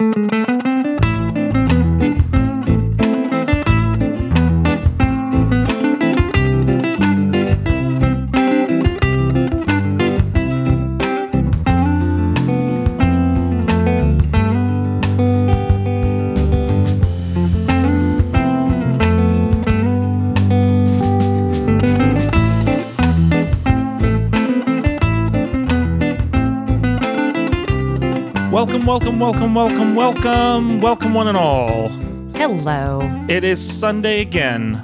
Welcome, welcome, welcome, welcome, welcome, welcome, one and all. Hello. It is Sunday again.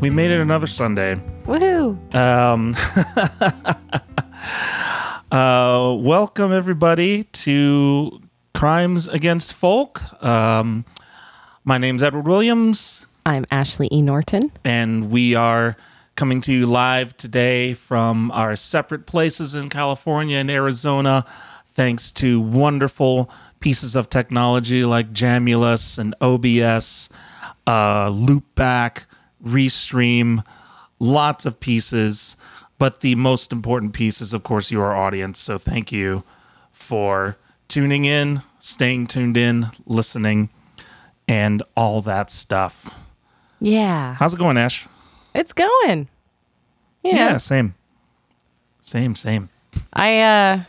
We made it another Sunday. Woohoo. Um, uh, welcome everybody to Crimes Against Folk. Um, my name's Edward Williams, I'm Ashley E. Norton. and we are coming to you live today from our separate places in California and Arizona, thanks to wonderful pieces of technology like Jamulus and OBS, uh, Loopback, Restream, lots of pieces. But the most important piece is, of course, your audience. So thank you for tuning in, staying tuned in, listening, and all that stuff. Yeah. How's it going, Ash? It's going. You know, Yeah, same. Same, same. I uh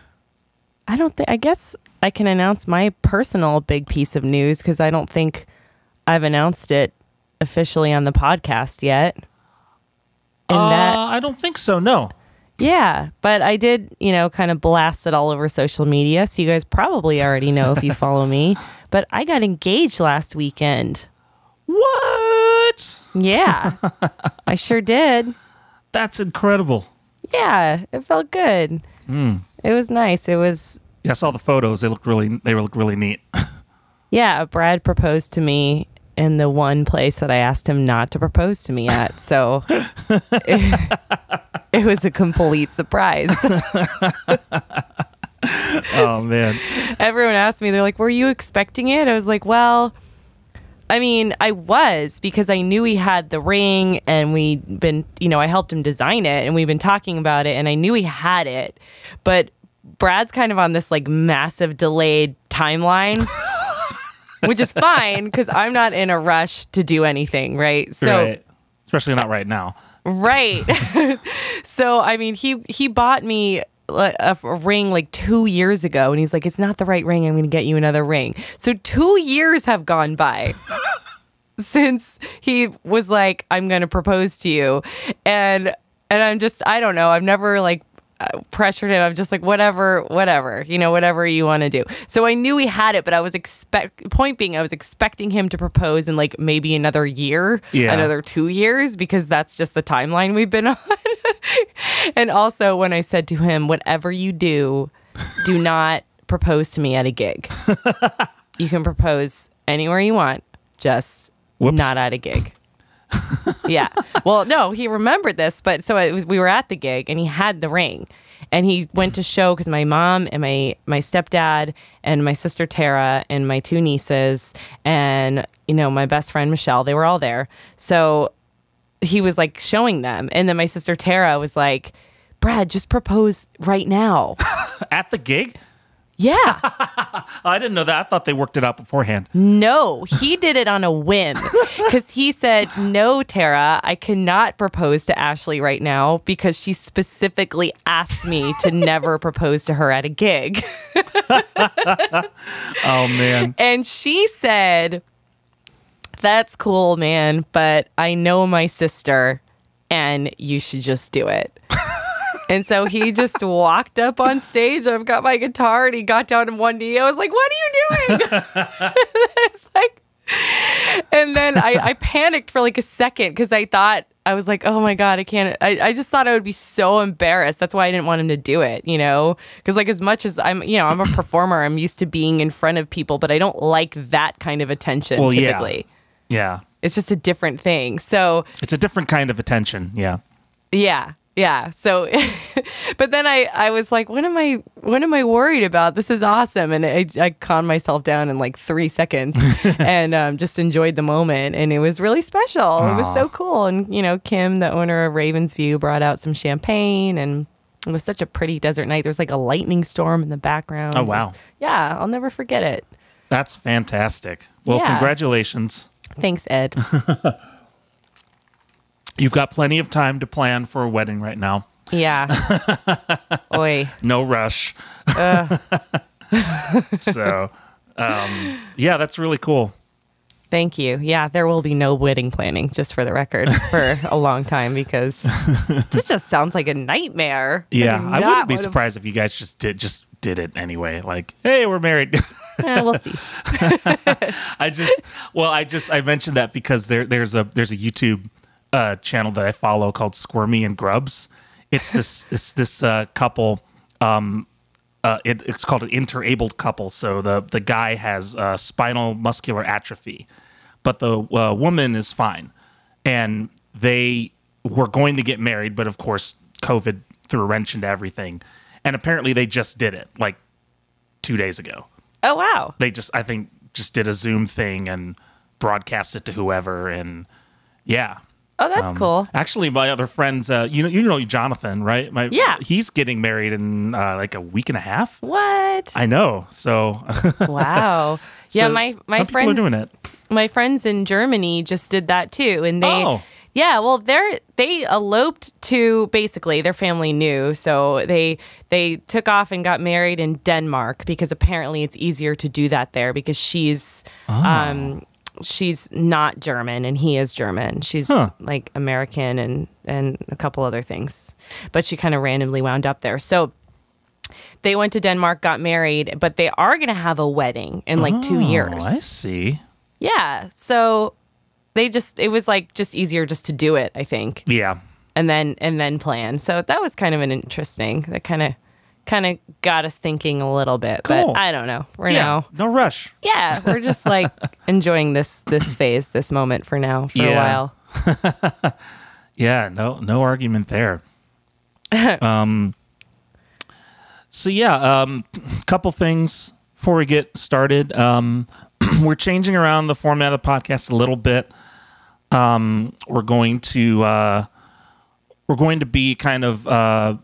I don't think I guess I can announce my personal big piece of news cuz I don't think I've announced it officially on the podcast yet. And uh, that I don't think so. No. yeah, but I did, you know, kind of blast it all over social media, so you guys probably already know if you follow me, but I got engaged last weekend. What? Yeah. I sure did. That's incredible. Yeah, it felt good. It was nice. It was Yeah, I saw the photos. They look really. They look really neat. yeah. Brad proposed to me in the one place that I asked him not to propose to me at. So it, it was a complete surprise. oh man. Everyone asked me, they're like, "Were you expecting it?" I was like, "Well." I mean, I was because I knew he had the ring and we'd been, you know, I helped him design it and we've been talking about it and I knew he had it. But Brad's kind of on this like massive delayed timeline, which is fine because I'm not in a rush to do anything, right? So, right. Especially not right now. right. so, I mean, he he bought me a, a ring like two years ago and he's like it's not the right ring i'm gonna get you another ring so two years have gone by since he was like i'm gonna propose to you and and i'm just i don't know i've never like pressured him i'm just like whatever whatever you know whatever you want to do so i knew he had it but i was expect point being i was expecting him to propose in like maybe another year Yeah. another two years because that's just the timeline we've been on and also when i said to him whatever you do do not propose to me at a gig you can propose anywhere you want just Whoops. not at a gig. yeah. Well, no, he remembered this, but so was we were at the gig and he had the ring. And he went to show because my mom and my my stepdad and my sister Tara and my two nieces and you know my best friend Michelle they were all there. So he was like showing them, and then my sister Tara was like, "Brad, just propose right now." At the gig? Yeah. I didn't know that. I thought they worked it out beforehand. No, he did it on a whim because he said, No, Tara, I cannot propose to Ashley right now because she specifically asked me to never propose to her at a gig. Oh man. And she said, That's cool, man, but I know my sister and you should just do it. And so he just walked up on stage. I've got my guitar and he got down on one knee. I was like, What are you doing? it's like, and then I, I panicked for like a second because I thought, I was like, oh my God, I can't. I, I just thought I would be so embarrassed. That's why I didn't want him to do it, you know? Because, like, as much as I'm, you know, I'm a performer, I'm used to being in front of people, but I don't like that kind of attention Well, yeah. typically. Yeah. It's just a different thing. So, It's a different kind of attention. Yeah. yeah. Yeah. So, but then I, I was like, what am I, what am I worried about? This is awesome. And I, I calmed myself down in like three seconds and um, just enjoyed the moment. And it was really special. It was so cool. And, you know, Kim, the owner of Ravens View, brought out some champagne and it was such a pretty desert night. There's like a lightning storm in the background. Oh, It was- wow. yeah. I'll never forget it. That's fantastic. Well, Yeah. congratulations. Thanks, Ed. You've got plenty of time to plan for a wedding right now. Yeah. Oi. No rush. so, um, yeah, that's really cool. Thank you. Yeah, there will be no wedding planning, just for the record, for a long time because this just sounds like a nightmare. Yeah, I wouldn't be surprised if you guys just did just did it anyway. Like, hey, we're married. Eh, we'll see. I just well, I just I mentioned that because there there's a there's a YouTube uh, channel that I follow called Squirmy and Grubs. It's this it's this uh, couple. Um, uh, it, it's called an interabled couple. So the the guy has uh, spinal muscular atrophy, but the uh, woman is fine, and they were going to get married, but of course COVID threw a wrench into everything, and apparently they just did it like two days ago Oh, wow. they just I think just did a Zoom thing and broadcast it to whoever and yeah. Oh, that's Um, cool. Actually, my other friends, uh, you know, you know Jonathan, right? My, Yeah. he's getting married in uh, like a week and a half. What? I know. So, wow. Yeah, my my some friends are doing it. my friends in Germany just did that too, and they. Oh. Yeah, well, they're they eloped to basically their family knew, so they they took off and got married in Denmark because apparently it's easier to do that there because she's Oh. um she's not German and he is German. She's Huh. like American and and a couple other things, but she kind of randomly wound up there. So they went to Denmark, got married, but they are going to have a wedding in like two oh, years. I see. Yeah. So they just it was like just easier just to do it, I think. Yeah. And then and then plan. So that was kind of an interesting. That kind of kind of got us thinking a little bit. Cool. But I don't know. We're yeah. now No rush. Yeah, we're just like enjoying this this phase, this moment for now for a while. Yeah, no, no argument there. um, so yeah, um, couple things before we get started. Um, we're changing around the format of the podcast a little bit. Um, we're going to uh, we're going to be kind of uh,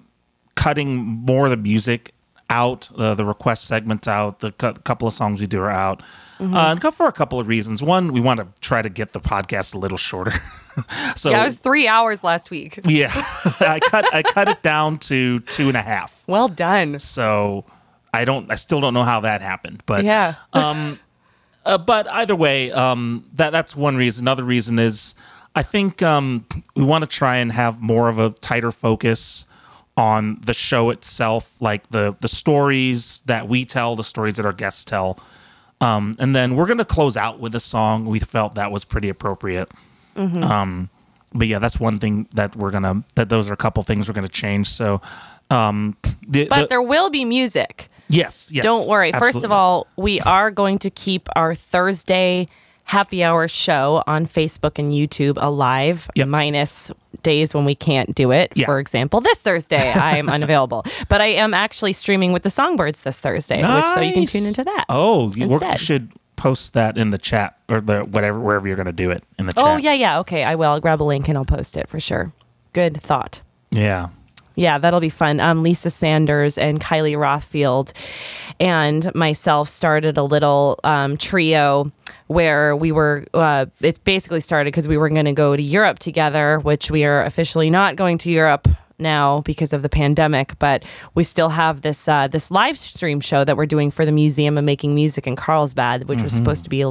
cutting more of the music out, uh, the request segments out. The cou- couple of songs we do are out, uh, and for a couple of reasons. One, we want to try to get the podcast a little shorter. so Yeah, it was three hours last week. yeah, I cut I cut it down to two and a half. Well done. So I don't I still don't know how that happened, but Yeah. um, uh, but either way, um, that that's one reason. Another reason is I think um, we want to try and have more of a tighter focus on the show itself, like the the stories that we tell, the stories that our guests tell, um, and then we're gonna close out with a song we felt that was pretty appropriate. Um, but yeah, that's one thing that we're gonna that those are a couple things we're gonna change. So, um, the, but the- there will be music. yes, yes, Don't worry. First of all, we are going to keep our Thursday happy hour show on Facebook and YouTube alive, Yep. minus days when we can't do it. Yeah. For example, this Thursday I am unavailable, but I am actually streaming with the Songbirds this Thursday, which so you can tune into that. Oh, you should post that in the chat or the whatever wherever you're going to do it in the oh, chat. Oh yeah, yeah. Okay, I will. I'll grab a link and I'll post it for sure. Good thought. yeah. Yeah, that'll be fun. Um, Lisa Sanders and Kylie Rothfield and myself started a little um, trio where we were, uh, it basically started because we were going to go to Europe together, which we are officially not going to Europe now because of the pandemic but we still have this uh, this live stream show that we're doing for the museum of making music in carlsbad which was supposed to be a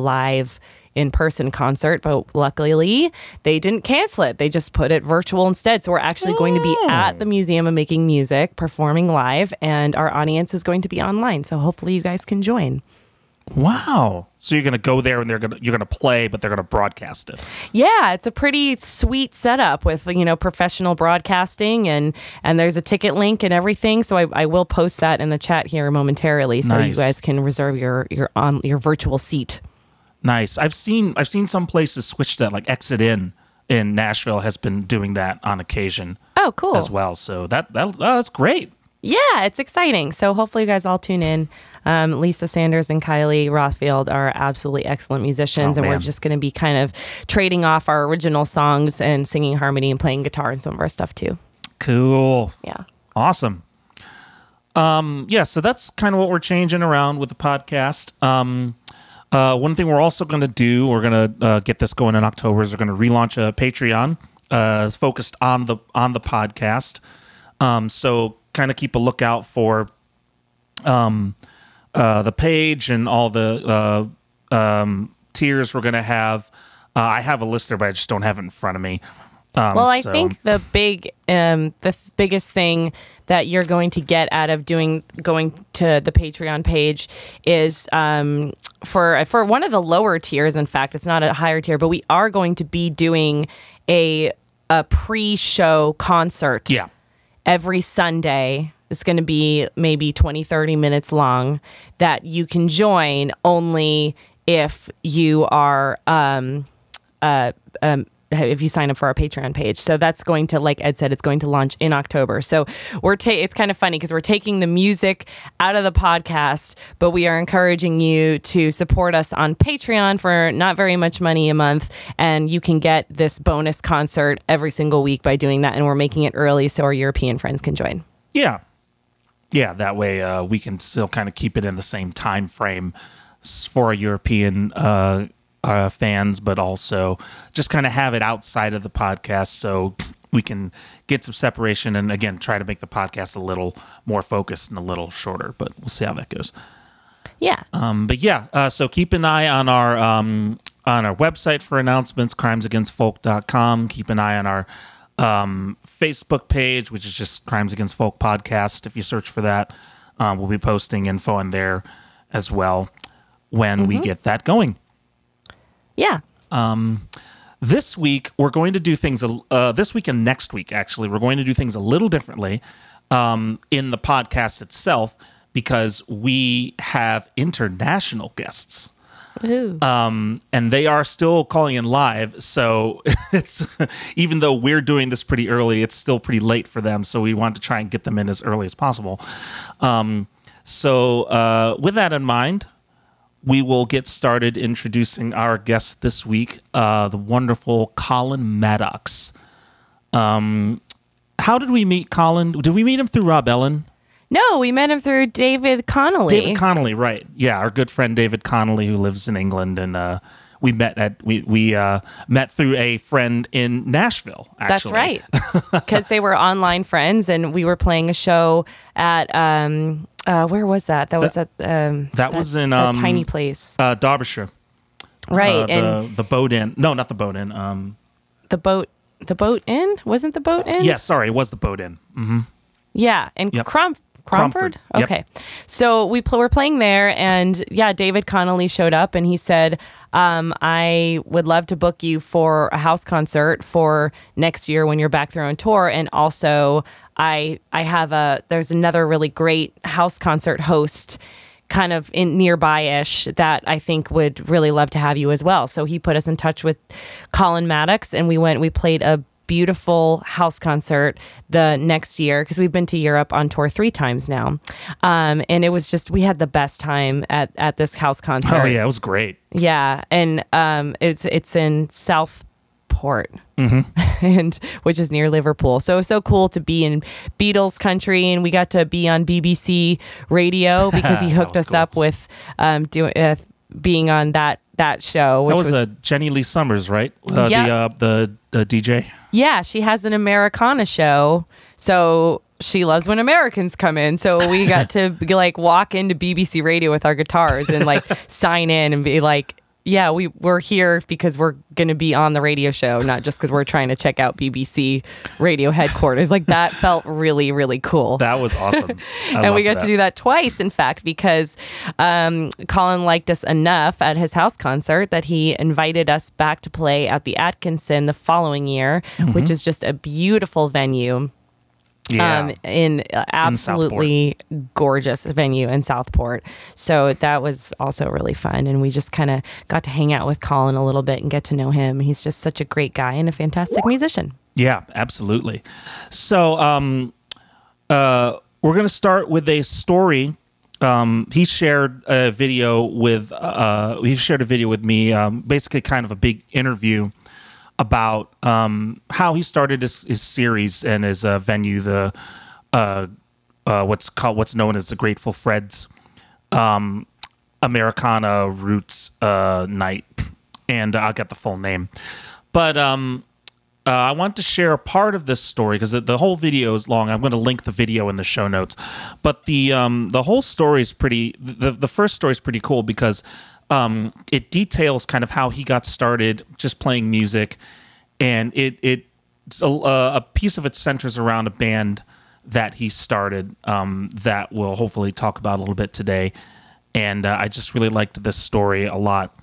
live in-person concert but luckily they didn't cancel it. They just put it virtual instead. So we're actually going to be at the oh. museum of making music performing live and our audience is going to be online. So hopefully you guys can join. Wow. So you're going to go there and they're going to you're going to play but they're going to broadcast it. yeah it's a pretty sweet setup with you know professional broadcasting and and there's a ticket link and everything. So i, I will post that in the chat here momentarily so you guys can reserve your your on your virtual seat Nice. I've seen I've seen some places switch that like Exit In in Nashville has been doing that on occasion oh cool as well. So that that oh, that's great. Yeah, it's exciting. So hopefully you guys all tune in. Um, Lisa Sanders and Kylie Rothfield are absolutely excellent musicians, Oh, and we're just going to be kind of trading off our original songs and singing harmony and playing guitar and some of our stuff too. Cool. Yeah. Awesome. Um, yeah, so that's kind of what we're changing around with the podcast. Um, Uh, one thing we're also going to do, we're going to uh, get this going in October, is we're going to relaunch a Patreon uh, focused on the on the podcast. Um, so kind of keep a lookout for um, uh, the page and all the uh, um, tiers we're going to have. Uh, I have a list there, but I just don't have it in front of me. Um, Well, I so- think the big, um, the th- biggest thing that you're going to get out of doing going to the Patreon page is um, for for one of the lower tiers. In fact, it's not a higher tier, but we are going to be doing a a pre-show concert. Yeah. every Sunday. It's going to be maybe 20, 30 minutes long that you can join only if you are, um, uh, um, if you sign up for our Patreon page. So that's going to, like Ed said, it's going to launch in October. So we're, ta- it's kind of funny because we're taking the music out of the podcast, but we are encouraging you to support us on Patreon for not very much money a month. And you can get this bonus concert every single week by doing that. And we're making it early so our European friends can join. Yeah, yeah. That way, uh, we can still kind of keep it in the same time frame for a European uh, uh, fans, but also just kind of have it outside of the podcast, so we can get some separation and again try to make the podcast a little more focused and a little shorter. But we'll see how that goes. Yeah. Um, but yeah, uh, so keep an eye on our um, on our website for announcements, crimesagainstfolk.com. Keep an eye on our um, Facebook page, which is just Crimes Against Folk Podcast. If you search for that, um, we'll be posting info in there as well when we get that going. Yeah. This week, we're going to do things, uh, this week and next week, actually, we're going to do things a little differently um, in the podcast itself because we have international guests. Um, and they are still calling in live. So it's even though we're doing this pretty early, it's still pretty late for them. So we want to try and get them in as early as possible. Um, so uh, with that in mind, we will get started introducing our guest this week, uh, the wonderful Colin Maddocks. Um, how did we meet Colin? Did we meet him through Rob Ellen? no, we met him through David Connolly. David Connolly, right? Yeah, our good friend David Connolly, who lives in England, and uh, we met at we we uh, met through a friend in Nashville. That's right. Because they were online friends, and we were playing a show at um, uh, where was that? That was at um, that was in, that um, tiny place, Uh, Derbyshire, right? Uh, and the the boat inn. No, not the boat inn. Um, the boat, the boat inn wasn't the boat inn? yeah, sorry, it was the boat inn. Mm, Yeah, and Yep. Crom- Cromford. Cromford, yep. Okay, so we pl- were playing there, and yeah, David Connolly showed up, and he said, um, "I would love to book you for a house concert for next year when you're back there on tour, and also I I have a there's another really great house concert host." kind of in nearby-ish that I think would really love to have you as well. So he put us in touch with Colin Maddocks and we went we played a beautiful house concert the next year because we've been to Europe on tour three times now. Um, and it was just we had the best time at at this house concert. Oh yeah, it was great. Yeah, and um, it's it's in Southport, Mm-hmm. and which is near Liverpool. So it was so cool to be in Beatles country, and we got to be on BBC radio because he hooked us cool. up with um, doing uh, being on that that show. Which That was, uh, Jenny Lee Summers, right? Uh, Yep. The uh, the the DJ. Yeah, she has an Americana show. So she loves when Americans come in. So we got to like walk into BBC Radio with our guitars and like sign in and be like, yeah, we, we're here because we're going to be on the radio show, not just because we're trying to check out BBC radio headquarters. Like that felt really, really cool That was awesome. And we got to do that twice, in fact, because um, Colin liked us enough at his house concert that he invited us back to play at the Atkinson the following year, Mm-hmm. which is just a beautiful venue. Yeah. Um, in uh, absolutely gorgeous venue in Southport. So that was also really fun. And we just kind of got to hang out with Colin a little bit and get to know him. He's just such a great guy and a fantastic musician. Yeah, absolutely. So, um, uh, we're going to start with a story. Um, he shared a video with, uh, he shared a video with me, um, basically kind of a big interview about um, how he started his, his series and his uh, venue, the uh, uh, what's called what's known as the Grateful Freds. Um, Americana roots uh, night, and I'll get the full name. But um, uh, I want to share a part of this story because the, the whole video is long. I'm going to link the video in the show notes, but the um, the whole story is pretty. The the first story is pretty cool because um, it details kind of how he got started just playing music, and it it a, a piece of it centers around a band that he started um, that we'll hopefully talk about a little bit today. And uh, I just really liked this story a lot.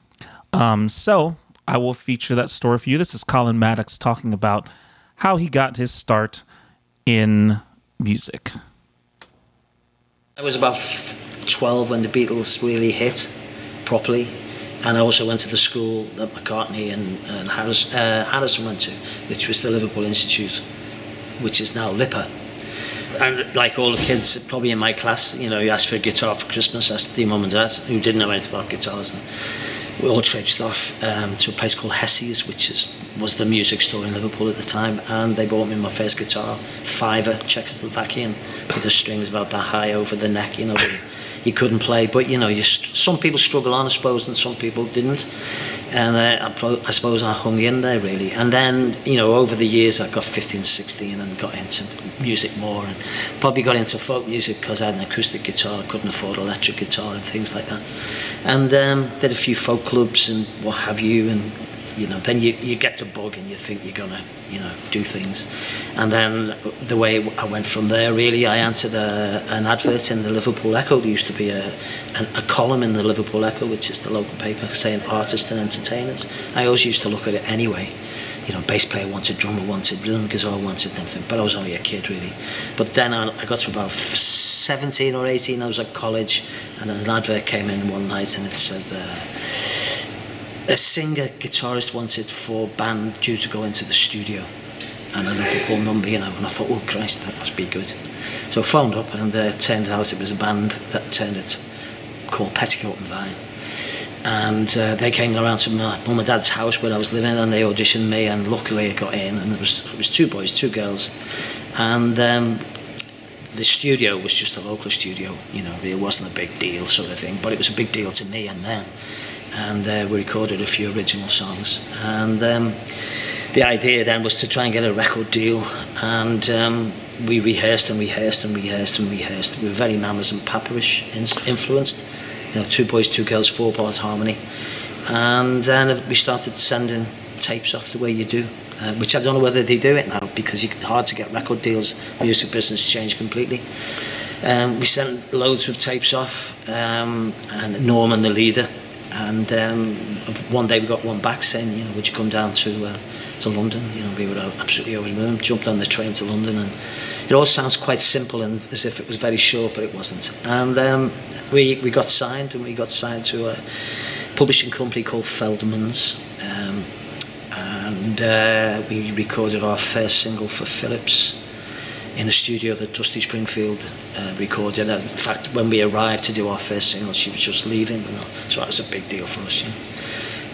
Um, so I will feature that story for you. This is Colin Maddocks talking about how he got his start in music. I was about 12 when the Beatles really hit properly. And I also went to the school that McCartney and, and Harris, uh, Harrison went to, which was the Liverpool Institute, which is now LIPA. And like all the kids, probably in my class, you know, you asked for a guitar for Christmas, asked the mum and dad, who didn't know anything about guitars. And we all traipsed off um, to a place called Hessy's, which is, was the music store in Liverpool at the time, and they bought me my first guitar, fiver, Czechoslovakian, with the strings about that high over the neck, you know, you couldn't play. But, you know, you some people struggle on, I suppose, and some people didn't. And uh, I, I suppose I hung in there, really. And then, you know, over the years, I got 15, 16 and got into music more and probably got into folk music because I had an acoustic guitar, I couldn't afford electric guitar and things like that. And um, did a few folk clubs and what have you and you know, then you, you get the bug and you think you're gonna, you know, do things. And then the way I went from there, really, I answered a, an advert in the Liverpool Echo. There used to be a, a, a column in the Liverpool Echo, which is the local paper, saying artists and entertainers. I always used to look at it anyway. You know, bass player wanted, drummer wanted, rhythm guitar wanted, something. But I was only a kid, really. But then I, I got to about 17 or 18, I was at college, and an advert came in one night and it said, uh, a singer guitarist wanted for band due to go into the studio and I a Liverpool number, you know, and I thought, oh Christ, that must be good. So I phoned up and uh, turned out it was a band that turned it called Petticoat and Vine. And uh, they came around to my mum and dad's house where I was living and they auditioned me and luckily I got in and it was, it was two boys, two girls. And um, the studio was just a local studio, you know, it wasn't a big deal sort of thing, but it was a big deal to me and them and uh, we recorded a few original songs. And um, the idea then was to try and get a record deal, and um, we rehearsed and rehearsed and rehearsed and rehearsed. We were very Mamas and Papaish influenced, you know, two boys, two girls, four part harmony, and then we started sending tapes off the way you do. Uh, which I don't know whether they do it now because it's hard to get record deals. Music business changed completely. Um, we sent loads of tapes off, um, and Norman, the leader, And um, one day we got one back saying, you know, would you come down to uh, to London? You know, we were absolutely over the moon. Jumped on the train to London, and it all sounds quite simple and as if it was very short, but it wasn't. And um, we we got signed, and we got signed to a publishing company called Feldman's. Um, and uh, we recorded our first single for Philips in a studio that Dusty Springfield uh, recorded. In fact, when we arrived to do our first single, she was just leaving, you know, so that was a big deal for us. You know.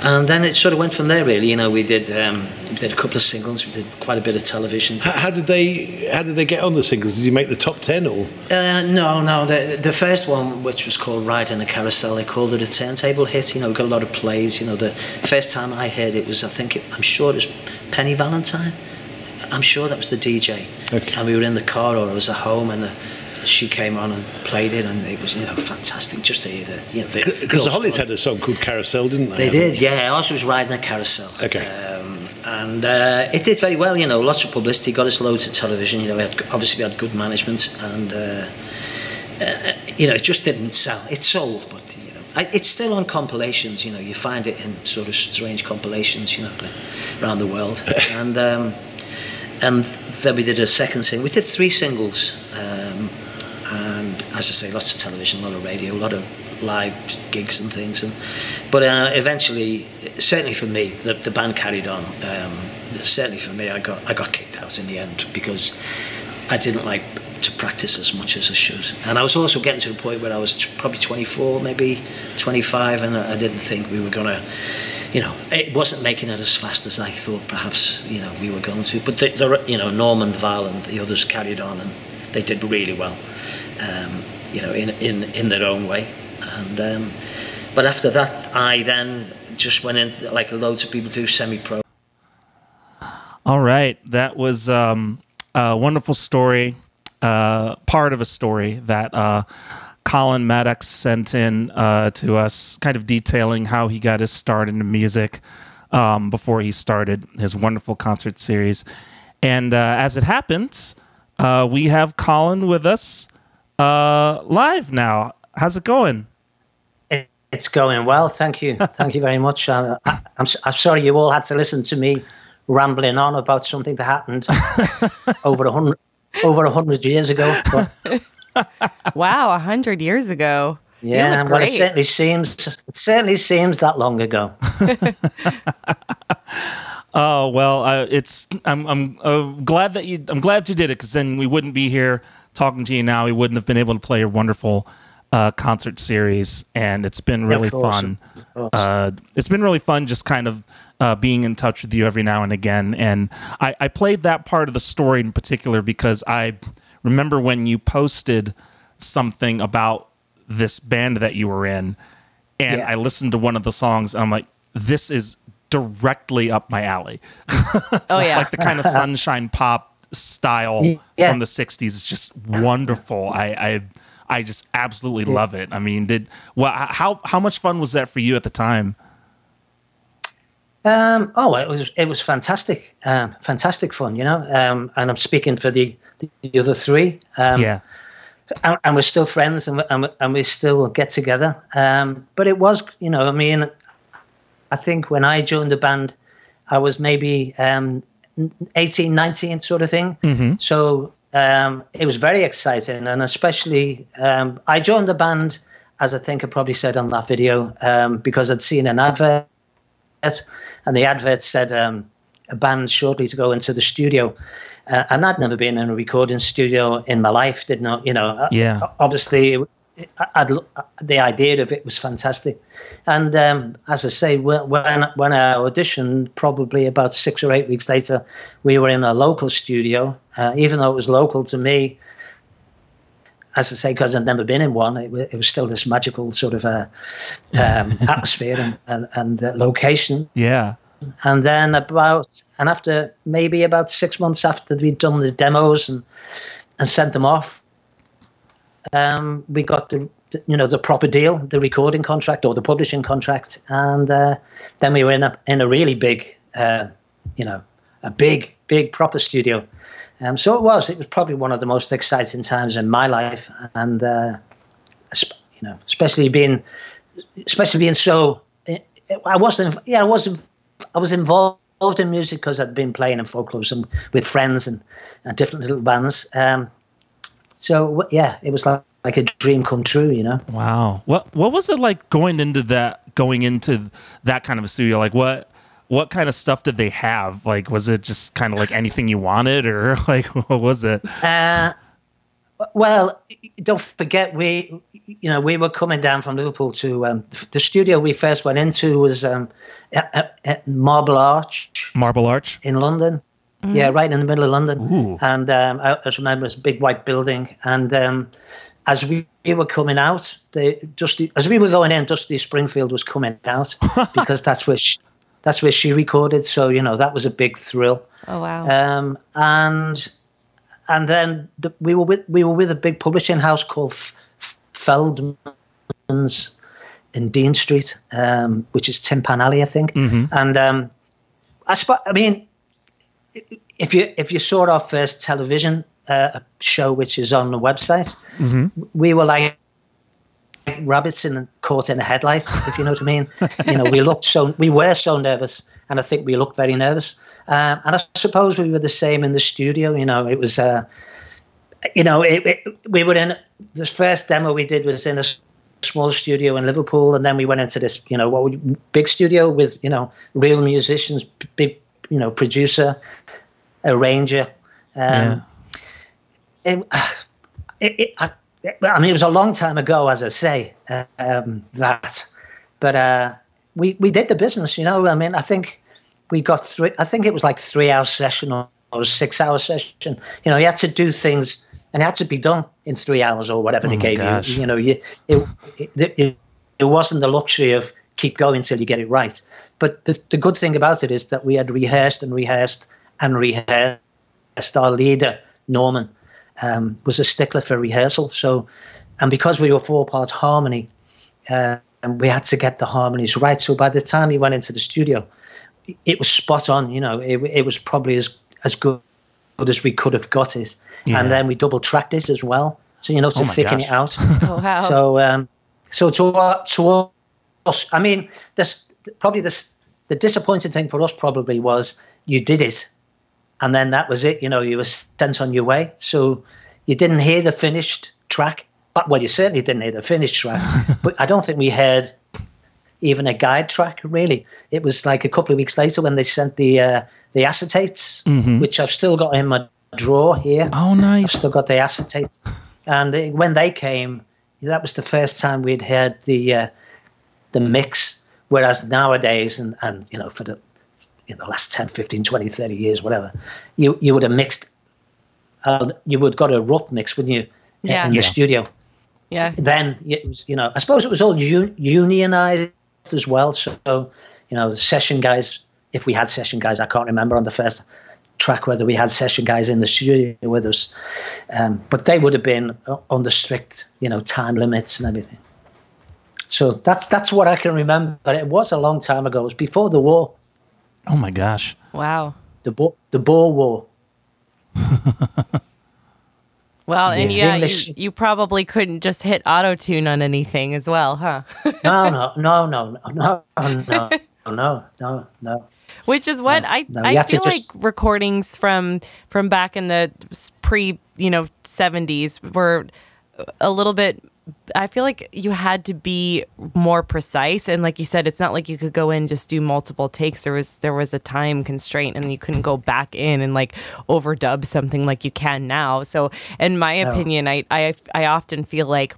And then it sort of went from there. Really, you know, we did um, we did a couple of singles. We did quite a bit of television. How, how did they How did they get on the singles? Did you make the top ten or? Uh, no, no. The the first one, which was called "Ride in a Carousel," they called it a turntable hit. You know, we got a lot of plays. You know, the first time I heard it was, I think, it, I'm sure it was Penny Valentine. I'm sure that was the DJ. Okay. And we were in the car or I was at home and the, uh, she came on and played it and it was you know fantastic just to hear the you know because the, the Hollies had a song called Carousel didn't they? They did yeah I also was riding a carousel. Okay. Um, and uh, it did very well you know lots of publicity got us loads of television you know we had obviously we had good management and uh, uh, you know it just didn't sell. It sold but you know I, it's still on compilations you know you find it in sort of strange compilations you know around the world. And um, and then we did a second single. We did three singles, um, and as I say, lots of television, a lot of radio, a lot of live gigs and things. And but uh, eventually, certainly for me, the, the band carried on. Um, certainly for me, I got I got kicked out in the end because I didn't like to practice as much as I should. And I was also getting to the point where I was probably 24, maybe 25, and I, I didn't think we were to you know, it wasn't making it as fast as I thought perhaps, you know, we were going to. But, the, the, you know, Norman, Val and the others carried on and they did really well, um, you know, in, in, in their own way. And um, but after that, I then just went into like a loads of people do semi-pro. All right, that was um, a wonderful story, uh, part of a story that uh, Colin Maddocks sent in uh, to us, kind of detailing how he got his start into music um, before he started his wonderful concert series. And uh, as it happens, uh, we have Colin with us uh, live now. How's it going? It's going well, thank you, thank you very much. Uh, I, I'm I'm sorry you all had to listen to me rambling on about something that happened over a hundred over a hundred years ago. But Wow, a hundred years ago. You yeah, look well, it certainly seems it certainly seems that long ago. Oh well, uh, it's I'm I'm uh, glad that you I'm glad you did it because then we wouldn't be here talking to you now. We wouldn't have been able to play your wonderful uh, concert series, and it's been really course, fun. of course. Uh, it's been really fun just kind of uh, being in touch with you every now and again. And I, I played that part of the story in particular because I remember when you posted something about this band that you were in, and Yeah. I listened to one of the songs, and I'm like, this is directly up my alley. Oh yeah. like the kind of sunshine pop style Yeah. from the 60s is just wonderful. I, I I just absolutely love it. I mean, did well how how much fun was that for you at the time? Um, oh, it was it was fantastic, um, fantastic fun, you know. Um, and I'm speaking for the the other three. Um, yeah. and, and we're still friends and, we- and, we- and we still get together. Um, but it was, you know, I mean, I think when I joined the band, I was maybe um, 18, 19 sort of thing. So um, it was very exciting. And especially, um, I joined the band, as I think I probably said on that video, um, because I'd seen an advert and the advert said um, a band shortly to go into the studio. Uh, and I'd never been in a recording studio in my life. Did not, you know. uh, Yeah. Obviously, I'd, lo- the idea of it was fantastic, and um, as I say, when when when I auditioned, probably about six or eight weeks later, we were in a local studio. Uh, even though it was local to me, as I say, because I'd never been in one, it, it was still this magical sort of uh, um, atmosphere and and, and uh, location. Yeah. And then about and after maybe about six months after we'd done the demos and and sent them off, um, we got the the- you know the proper deal, the recording contract or the publishing contract, and uh, then we were in a in a really big, uh, you know, a big big proper studio. Um, so it was it was probably one of the most exciting times in my life, and uh, you know, especially being especially being so. I wasn't. Yeah, I wasn't. I was involved in music because I'd been playing in folk clubs and with friends and, and different little bands. Um, so yeah, it was like, like a dream come true, you know. Wow. What what was it like going into that going into that kind of a studio? Like what what kind of stuff did they have? Like was it just kind of like anything you wanted or like what was it? Uh, well, don't forget we, you know, we were coming down from Liverpool to um, the studio we first went into was um, at, at- at Marble Arch Marble Arch? in London. Yeah, right in the middle of London. Ooh. And um, I, I just remember it's a big white building. And um, as we, we were coming out, the Dusty, as we were going in, Dusty Springfield was coming out because that's where she, that's where she recorded. So you know that was a big thrill. oh wow. Um, and and then the, we were with we were with a big publishing house called Feldman's in Dean Street, um, which is Tin Pan Alley, I think. And um, I sp- I mean, if you if you saw our first television uh, show, which is on the website, we were like rabbits in caught in a headlight, if you know what I mean. you know, we looked so we were so nervous, and I think we looked very nervous. Uh, and I suppose we were the same in the studio. You know, it was. Uh, you know, it, it, we were in this first demo we did was in a small studio in Liverpool, and then we went into this, you know, what would, big studio with you know real musicians, big, you know, producer, arranger. Um, it, it, it, I, I mean, it was a long time ago, as I say, uh, um, that, but uh, we we did the business. You know, I mean, I think we got three. I think it was like three hour session or, or six hour session. You know, you had to do things, and it had to be done in three hours or whatever they Oh my gave gosh. you. You know, you it, it, it, it wasn't the luxury of keep going till you get it right. But the, the good thing about it is that we had rehearsed and rehearsed and rehearsed. Our leader, Norman, um, was a stickler for rehearsal. So, and because we were four parts harmony, uh, and we had to get the harmonies right. So by the time he went into the studio, it was spot on. You know, it, it was probably as as good, good as we could have got it. Yeah. And then we double tracked it as well. So you know to Oh thicken gosh. it out. Oh wow. So, um, so to our- to us, I mean, this probably this the disappointing thing for us probably was you did it, and then that was it. You know, you were sent on your way. So you didn't hear the finished track. But well, you certainly didn't hear the finished track. but I don't think we heard even a guide track. Really, it was like a couple of weeks later when they sent the uh, the acetates, which I've still got in my drawer here. Oh, nice! I've still got the acetates. And they, when they came, that was the first time we'd heard the uh, the mix. Whereas nowadays, and, and you know, for the in the last 10, 15, 20, 30 years, whatever, you, you would have mixed, uh, you would have got a rough mix, wouldn't you? Yeah. In your Yeah. studio. yeah. Then it was, you know, I suppose it was all un- unionized as well. So, you know, session guys, if we had session guys, I can't remember on the first track whether we had session guys in the studio with us, um, but they would have been uh, under strict, you know, time limits and everything. So that's that's what I can remember. But it was a long time ago. It was before the war, Oh my gosh. Wow. the Bo- the Boer War. Well, and Yeah. yeah, English- you, you probably couldn't just hit auto tune on anything as well, huh? No, no, no, no, no, no, no, no, no. Which is what I no, I have to feel just- like recordings from from back in the pre you know seventies were a little bit. I feel like you had to be more precise, and like you said, it's not like you could go in just do multiple takes. There was there was a time constraint, and you couldn't go back in and like overdub something like you can now. So, in my No. opinion, I I I often feel like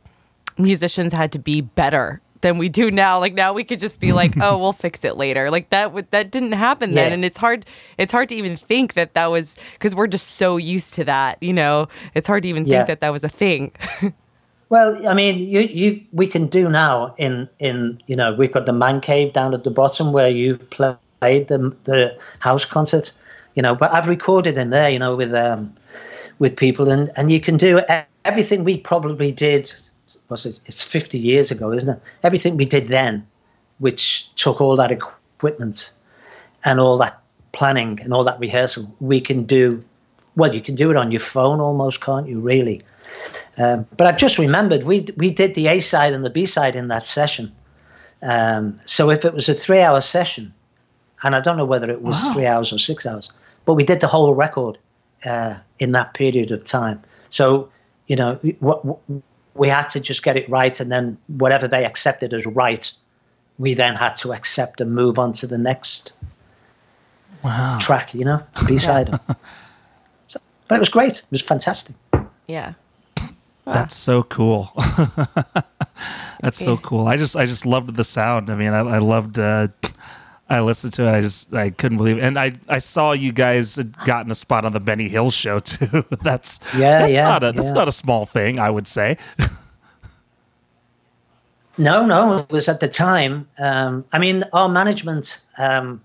musicians had to be better than we do now. Like now we could just be like, "Oh, we'll fix it later." Like that would that didn't happen then, and it's hard it's hard to even think that that was because we're just so used to that. You know, it's hard to even Yeah. think that that was a thing. Well, I mean, you, you we can do now in in you know we've got the man cave down at the bottom where you played the the house concert, you know. But I've recorded in there, you know, with um with people, and and you can do everything we probably did. Was it? It's fifty years ago, isn't it? Everything we did then, which took all that equipment and all that planning and all that rehearsal, we can do. Well, you can do it on your phone almost, can't you? Really. Um, but I just remembered we we did the A side and the B side in that session. Um, so if it was a three hour session, and I don't know whether it was Wow. three hours or six hours, but we did the whole record uh, in that period of time. So you know what, what we had to just get it right, and then whatever they accepted as right, we then had to accept and move on to the next Wow. track. You know, B side. so, but it was great. It was fantastic. yeah. That's so cool. That's so cool. I just I just loved the sound. I mean, I, I loved. Uh, I listened to it. I just I couldn't believe it. And I I saw you guys had gotten a spot on the Benny Hill show too. that's Yeah, That's yeah, not a that's not a small thing. I would say. No, no, it was at the time. Um, I mean, our management, um,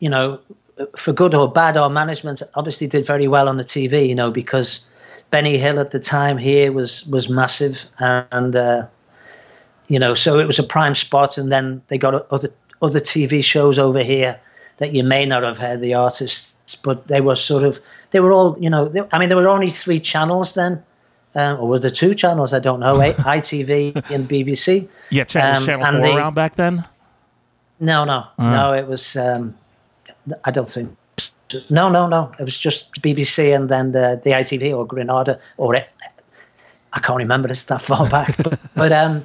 you know, for good or bad, our management obviously did very well on the TV, you know, because Benny Hill at the time here was was massive, and uh, you know, so it was a prime spot. And then they got other other TV shows over here that you may not have heard the artists, but they were sort of they were all, you know, they, I mean, there were only three channels then. Um, or was there two channels? I don't know. ITV and BBC. Yeah, Channel, Um, Channel and Four they- around back then. No, no, no. It was. Um, I don't think. No, no, no. It was just BBC and then the the ITV or Granada or it, I can't remember this that far back. but but um,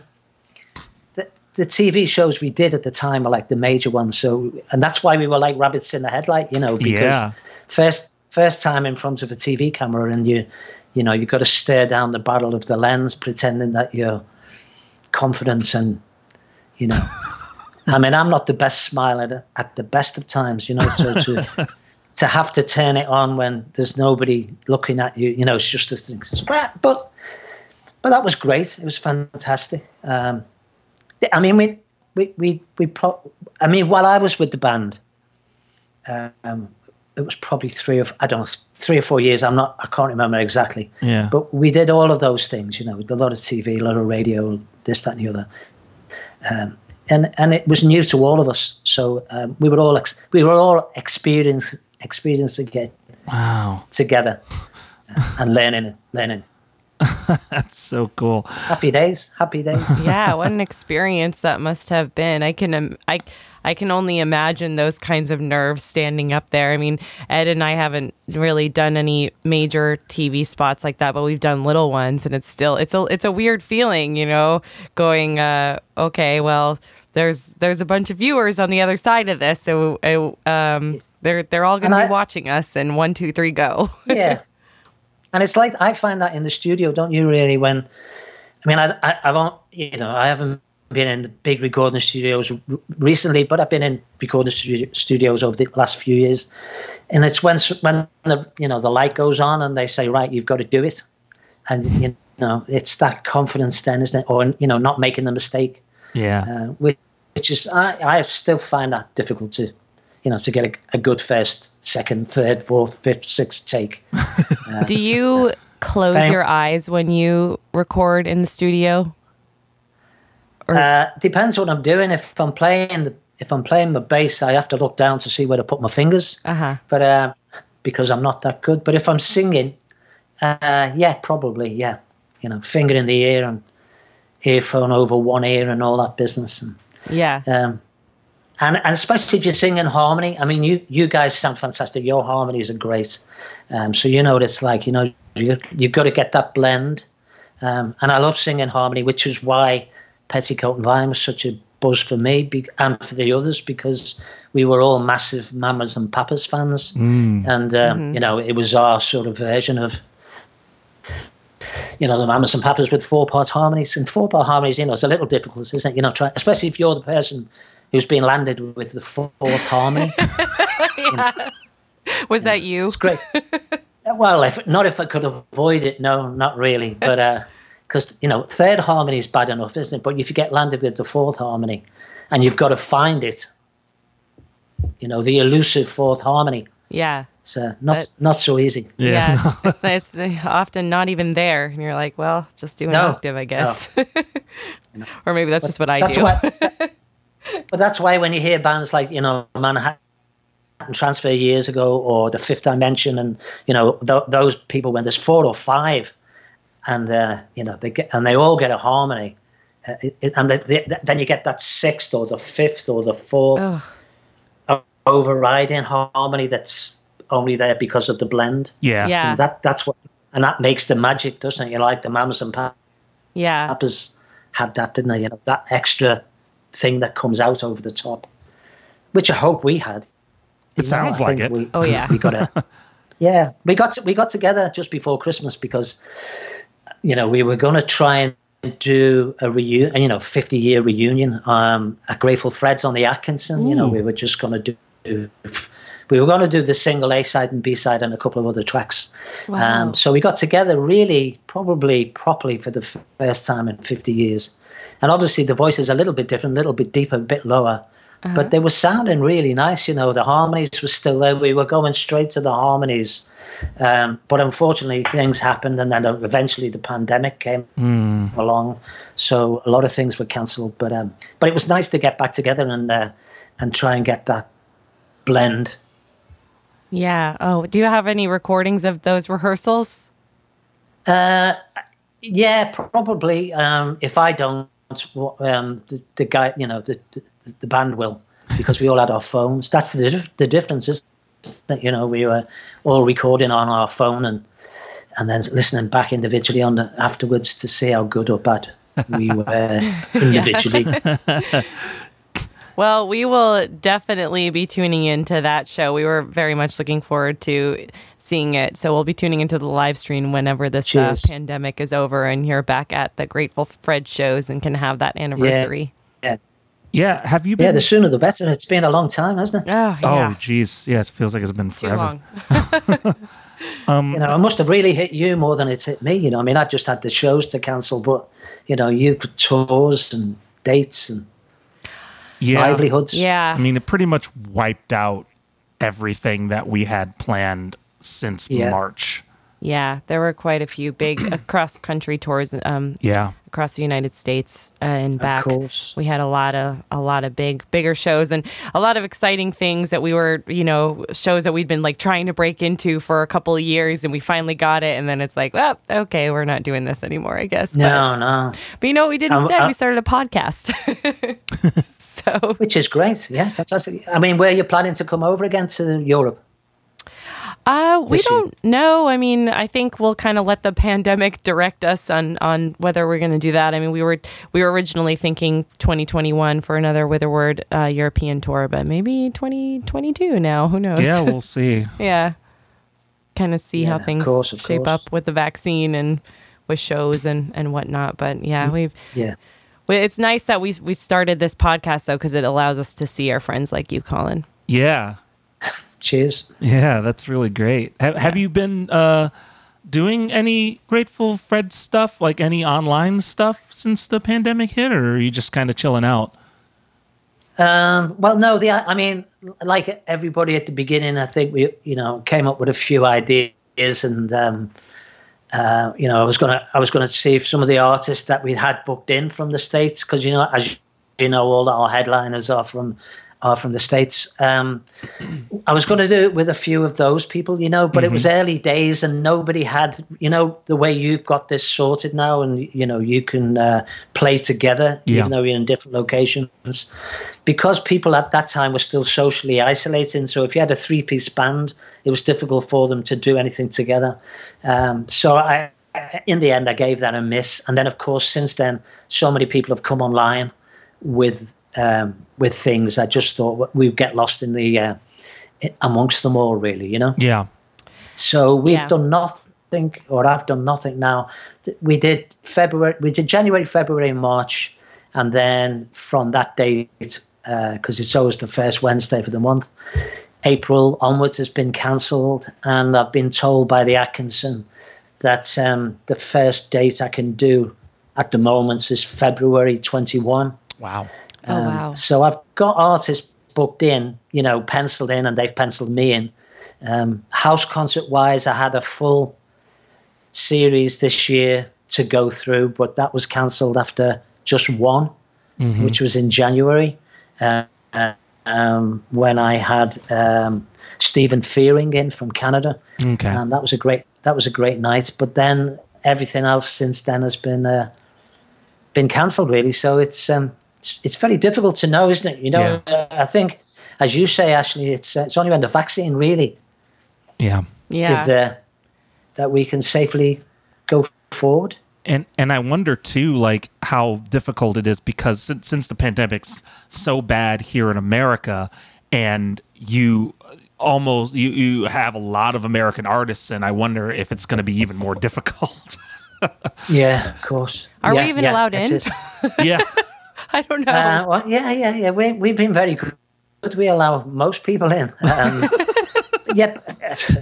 the the TV shows we did at the time are like the major ones. So and that's why we were like rabbits in the headlight, you know, because Yeah. first first time in front of a TV camera and you you know you've got to stare down the barrel of the lens pretending that you're confident and you know I mean, I'm not the best smiler at, at the best of times, you know. So to to have to turn it on when there's nobody looking at you, you know, it's just a thing. But but but that was great. It was fantastic. Um, I mean, we we we we. Pro- I mean, while I was with the band, um, it was probably three or I don't know three or four years. I'm not. I can't remember exactly. Yeah. But we did all of those things. You know, with a lot of TV, a lot of radio, this, that, and the other. Um, and and it was new to all of us. So um, we were all ex- we were all experience experiencing it Wow. together and learning it, learning it. That's so cool. Happy days, happy days. yeah, what an experience that must have been. I can um, I I can only imagine those kinds of nerves standing up there. I mean, Ed and I haven't really done any major TV spots like that, but we've done little ones and it's still it's a it's a weird feeling, you know, going uh okay, well, there's there's a bunch of viewers on the other side of this, so uh, um they're they're all going to And be I- watching us and one, two, three, go. yeah. And it's like I find that in the studio, don't you? Really, when I mean, I, I I've on, you know I haven't been in the big recording studios recently, but I've been in recording studio, studios over the last few years, and it's when when the you know the light goes on and they say right, you've got to do it, and you know it's that confidence then, isn't it? Or you know not making the mistake, Yeah. uh, which, which is I I still find that difficult to. You know, to get a, a good first, second, third, fourth, fifth, sixth take. Do you close Thank- your eyes when you record in the studio? Or- Uh, depends what I'm doing. If I'm playing the if I'm playing the bass, I have to look down to see where to put my fingers. Uh-huh. But uh, because I'm not that good. But if I'm singing, uh, yeah, probably, yeah. You know, finger in the ear and earphone over one ear and all that business. And Yeah. um, and, and especially if you sing in harmony. I mean, you you guys sound fantastic. Your harmonies are great. Um, so you know what it's like. You know, you you've got to get that blend. Um, and I love singing harmony, which is why Petticoat and Vine was such a buzz for me be- and for the others because we were all massive Mamas and Papas fans, and um, you know it was our sort of version of you know, the mamas and papas with four part harmonies. And four part harmonies, you know, it's a little difficult, isn't it? You know, try, especially if you're the person who's been landed with the fourth harmony. Was that you? It's great. well, if not if I could avoid it, no, not really. But uh, because you know, third harmony is bad enough, isn't it? But if you get landed with the fourth harmony, and you've got to find it, you know, the elusive fourth harmony. Yeah. So not But- not so easy. Yeah. it's, it's often not even there. And you're like, well, just do an No. octave, I guess. No. or maybe that's just what I that's do. why. But that's why when you hear bands like you know Manhattan Transfer years ago, or the Fifth Dimension, and you know th- those people when there's four or five, and uh, you know they get and they all get a harmony, uh, it, it- and they, they, then you get that sixth or the fifth or the fourth Ugh. o- overriding harmony that's only there because of the blend. Yeah. yeah. And that that's what and that makes the magic, doesn't it? You know, like the Mamas and Papas yeah. Papas had that, didn't they? You know, that extra thing that comes out over the top, which I hope we had. It You know, sounds I like it. We, Oh, yeah. we got it. yeah, we got we got together just before Christmas because, you know, we were going to try and do a reunion, you know, fifty year reunion um, at Grateful Freds on the Atkinson. You know, we were just going to do. We were going to do the single A side and B side and a couple of other tracks. Wow. Um, so we got together really, probably properly for the first time in 50 years. And obviously the voice is a little bit different, a little bit deeper, a bit lower. But they were sounding really nice, you know. The harmonies were still there. We were going straight to the harmonies. Um, but unfortunately, things happened, and then eventually the pandemic came along. So a lot of things were cancelled. But um, but it was nice to get back together and uh, and try and get that blend. Yeah. Oh, do you have any recordings of those rehearsals? Uh, yeah, probably. Um, if I don't, um, the, the guy, you know, the, the the band will, because we all had our phones. That's the the difference is that you know we were all recording on our phone and and then listening back individually on the, afterwards to see how good or bad we were individually. Well, we will definitely be tuning into that show. We were very much looking forward to seeing it. So we'll be tuning into the live stream whenever this uh, pandemic is over and you're back at the Grateful Fred shows and can have that anniversary. Yeah, Yeah. Have you been? yeah. The sooner the better. It's been a long time, hasn't it? Oh, oh, yeah. geez. Yes. Feels like it's been Too forever. long. You know, it must have really hit you more than it's hit me. You know, I mean, I've just had the shows to cancel, but you know, you could tours and dates and Yeah. livelihoods. Yeah. I mean, it pretty much wiped out everything that we had planned since Yeah. March. Yeah, there were quite a few big across country tours um, Yeah. across the United States uh, and back. course. We had a lot of a lot of big bigger shows and a lot of exciting things that we were, you know, shows that we'd been like trying to break into for a couple of years and we finally got it and then it's like, well, okay, we're not doing this anymore, I guess. No, no. But, but you know what we did instead? uh, we started a podcast. so Which is great. Yeah, fantastic. I mean, where are you planning to come over again to Europe? Uh, we don't know. I mean, I think we'll kind of let the pandemic direct us on on whether we're going to do that. I mean, we were we were originally thinking 2021 for another Witherword uh, European tour, but maybe 2022 now. Who knows? Yeah, we'll see. yeah. Kind of see Yeah, how of things course, of shape course. up with the vaccine and with shows and and whatnot. But yeah, Mm. we've. Yeah. We- It's nice that we we started this podcast though because it allows us to see our friends like you, Colin. Yeah. Cheers. Yeah, that's really great. Have, have you been uh, doing any Grateful Fred stuff, like any online stuff since the pandemic hit, or are you just kind of chilling out? Um, well, no, the I mean, like everybody at the beginning, I think we, you know, came up with a few ideas, and um, uh, you know, I was gonna, I was gonna see if some of the artists that we had booked in from the states, because you know, as you know, all our headliners are from are from the states. Um, I was going to do it with a few of those people, you know, but it was early days and nobody had, you know, the way you've got this sorted now, and you know, you can uh, play together Yeah. even though you're in different locations. Because people at that time were still socially isolating, so if you had a three-piece band, it was difficult for them to do anything together. Um, so I, in the end, I gave that a miss. And then, of course, since then, so many people have come online with um, with things. I just thought we'd get lost in the uh, amongst them all, really. You know. Yeah. So we've Yeah. done nothing, or I've done nothing now. We did February, we did January, February, and March, and then from that date, because it's always the first Wednesday for the month, April onwards has been cancelled, and I've been told by the Atkinson that um, the first date I can do at the moment is February 21. Wow. Oh Um, wow. So I've got artists booked in, you know, penciled in, and they've penciled me in. Um, house concert wise, I had a full series this year to go through, but that was cancelled after just one, which was in January, uh, um, when I had um, Stephen Fearing in from Canada, Okay. and that was a great that was a great night. But then everything else since then has been uh, been cancelled, really. So it's um, it's, it's very difficult to know, isn't it? You know, uh, I think, as you say, Ashley, it's uh, it's only when the vaccine really yeah. Yeah. is there that we can safely go forward. And and I wonder too, like how difficult it is because since, since the pandemic's so bad here in America, and you almost you you have a lot of American artists, and I wonder if it's going to be even more difficult. Yeah, of course. Are we even yeah, allowed it in? yeah. I don't know. Uh, well, yeah, yeah, yeah. We, we've been very good. We allow most people in. Um, yep.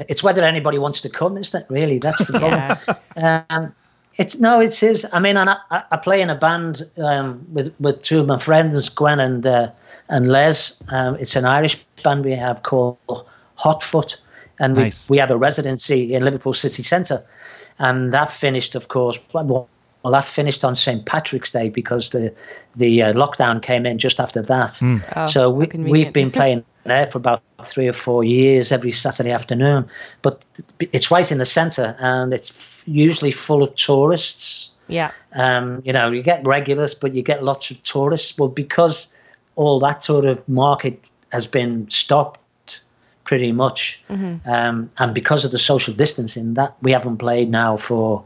It's whether anybody wants to come, isn't it? Really, that's the problem. yeah. Um, it's no, it is. I mean, and I, I I play in a band um, with with two of my friends, Gwen and uh, and Les. Um, it's an Irish band we have called Hotfoot, and we, Nice. we have a residency in Liverpool city centre, and that finished, of course. Well, well, that finished on St Patrick's Day because the the uh, lockdown came in just after that. Oh, so we, we've been playing there for about three or four years every Saturday afternoon. But it's right in the centre, and it's usually full of tourists. Yeah. Um, you know, you get regulars, but you get lots of tourists. Well, because all that sort of market has been stopped pretty much, um, and because of the social distancing, that we haven't played now for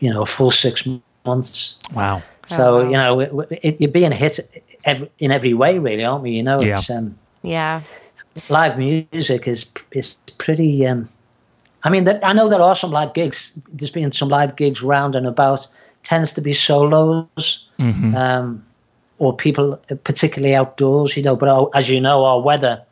you know a full six months. Wow. So Oh, wow. you know, it, it, you're being hit every, in every way, really, aren't we? You know, Yeah. it's um, Yeah. live music is is pretty. Um, I mean, there, I know there are some live gigs. There's been some live gigs round and about. Tends to be solos, um, or people particularly outdoors. You know, but our, as you know, our weather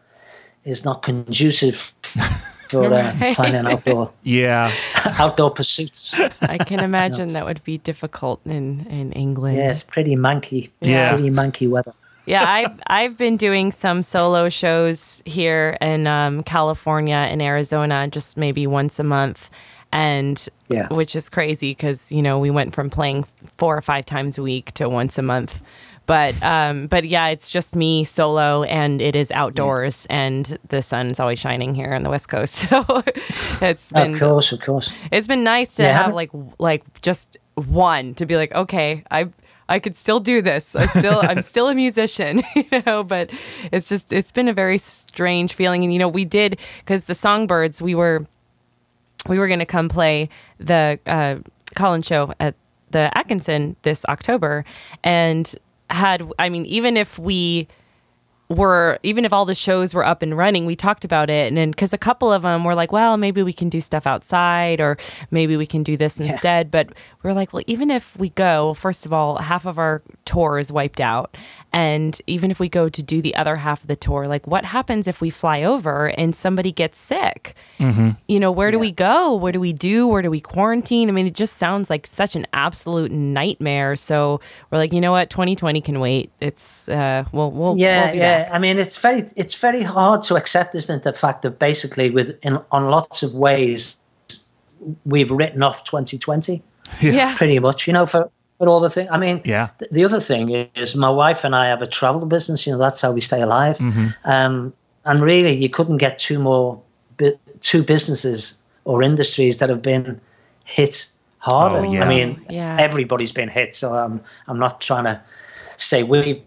is not conducive for Right. planning outdoor Yeah. outdoor pursuits. I can imagine that would be difficult in in England. Yeah, it's pretty manky. Yeah. pretty manky weather. yeah, I've I've been doing some solo shows here in um, California and Arizona, just maybe once a month, and Yeah. which is crazy because you know we went from playing four or five times a week to once a month. But um, but yeah, it's just me solo, and it is outdoors, and the sun's always shining here on the west coast. So it's been Of course, of course. it's been nice to Yeah, have like like just one to be like, okay, I I could still do this. I still I'm still a musician, you know, but it's just it's been a very strange feeling. And you know, we did because the songbirds, we were we were gonna come play the uh Colin show at the Atkinson this October and had I mean, even if we were even if all the shows were up and running, we talked about it, and then because a couple of them were like, well, maybe we can do stuff outside, or maybe we can do this instead. But we are like, well, even if we go, first of all, half of our tour is wiped out, and even if we go to do the other half of the tour, like, what happens if we fly over and somebody gets sick? You know, where do we go? What do we do? Where do we quarantine? I mean, it just sounds like such an absolute nightmare. So we're like, you know what, 2020 can wait. It's uh, we'll we'll Yeah, we'll be yeah. I mean, it's very it's very hard to accept, isn't it? The fact that basically, with in on lots of ways, we've written off 2020 yeah. pretty much. You know, for for all the thing. I mean, Yeah. th- the other thing is, my wife and I have a travel business. You know, that's how we stay alive. Um, and really, you couldn't get two more bu- two businesses or industries that have been hit harder. Oh, yeah. I mean, Yeah. everybody's been hit. So I'm I'm not trying to say we've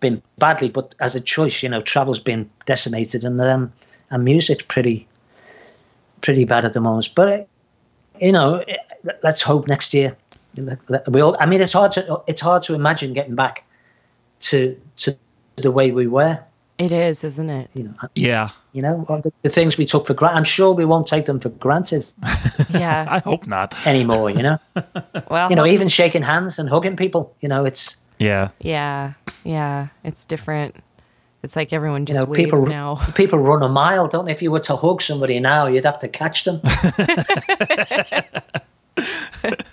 been badly, but as a choice, you know, travel's been decimated, and um, and music's pretty pretty bad at the moment. But uh, you know, let's hope next year. We all. I mean, it's hard to it's hard to imagine getting back to to the way we were. It is, isn't it? You know, Yeah. you know the, the things we took for granted. I'm sure we won't take them for granted Yeah. I hope not. anymore. You know, Well, you know, even shaking hands and hugging people. You know, it's Yeah. yeah, yeah. It's different. It's like everyone you just know waves people now. people run a mile, don't they? If you were to hug somebody now, you'd have to catch them.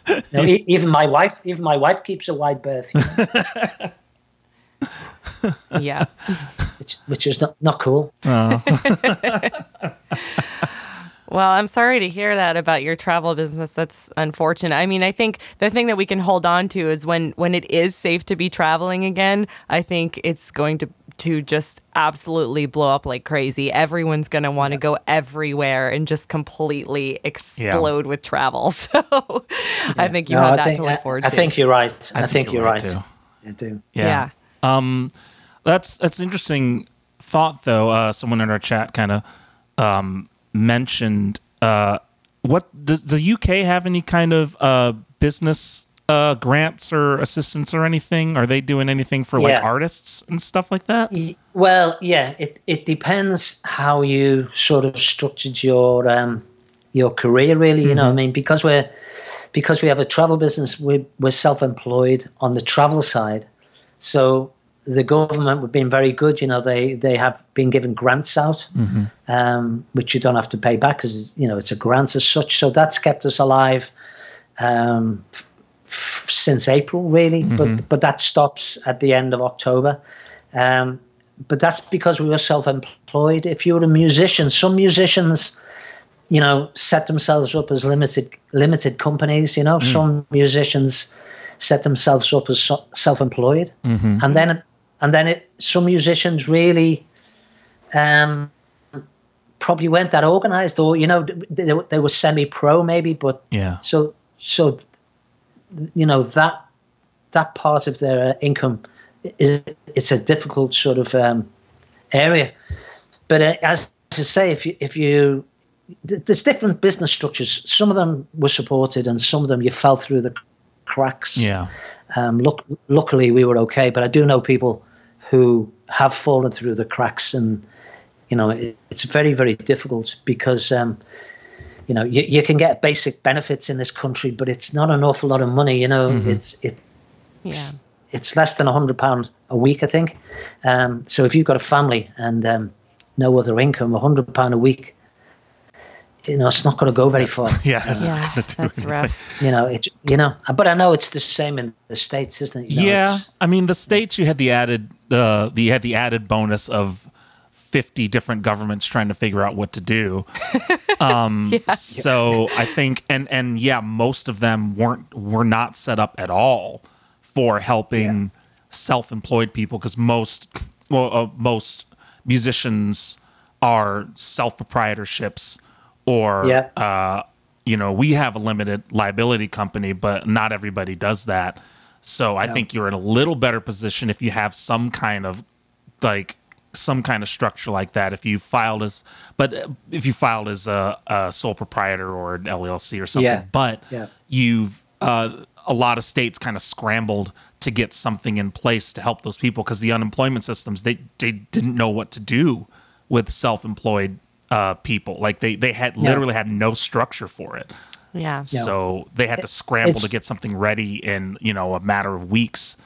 You know, e- even my wife, even my wife keeps a wide berth, you know, yeah. which, which is not, not cool. Oh. Well, I'm sorry to hear that about your travel business. That's unfortunate. I mean, I think the thing that we can hold on to is when when it is safe to be traveling again, I think it's going to to just absolutely blow up like crazy. Everyone's going to want to go everywhere and just completely explode with travel. So, I think you No, have I that think, to look forward I, to. I think you're right. I, think, you're, right. too. I do. Yeah. Um, that's that's an interesting thought, though. Uh, someone in our chat kind of um, mentioned uh, what does the UK have any kind of uh, business uh, grants or assistance or anything? Are they doing anything for like Yeah. artists and stuff like that? Well, yeah, it, it depends how you sort of structured your um, your career, really. You know, I mean, because we're because we have a travel business, we're, we're self-employed on the travel side. So the government have been very good. You know, they they have been given grants out, um, which you don't have to pay back because you know it's a grant as such. So that's kept us alive um, f- f- since April, really. But but that stops at the end of October. Um, but that's because we were self-employed. If you were a musician, some musicians, you know, set themselves up as limited limited companies. You know, some musicians set themselves up as so- self-employed, and then and then it, some musicians really um, probably weren't that organized, or you know, they, they were semi-pro maybe, but Yeah. so so you know that that part of their uh, income is it's a difficult sort of um, area. But uh, as to say, if you if you there's different business structures. Some of them were supported, and some of them you fell through the cracks. Yeah. Um, look, luckily we were okay, but I do know people who have fallen through the cracks, and you know it, it's very very difficult because um, you know you, you can get basic benefits in this country, but it's not an awful lot of money. You know, it's it yeah. it's less than a hundred pound a week, I think. Um, so if you've got a family and um, no other income, a hundred pound a week you know, it's not going to go very far. Yeah, it's Yeah, not gonna do that's anything. rough. You know, it. You know, but I know it's the same in the states, isn't it? You know, yeah, I mean the states you had the added uh you had the added bonus of 50 different governments trying to figure out what to do. Um so I think and and yeah, most of them weren't were not set up at all for helping self-employed people because most well uh, most musicians are self-proprietorships or Yeah. uh you know, we have a limited liability company, but not everybody does that. So I think you're in a little better position if you have some kind of like some kind of structure like that. If you filed as, but uh, if you filed as a, a sole proprietor or an LLC or something, Yeah. but Yeah. you've uh, a lot of states kind of scrambled to get something in place to help those people because the unemployment systems they they didn't know what to do with self-employed uh, people. Like they they had literally had no structure for it. Yeah. So they had to scramble to get something ready in you know a matter of weeks.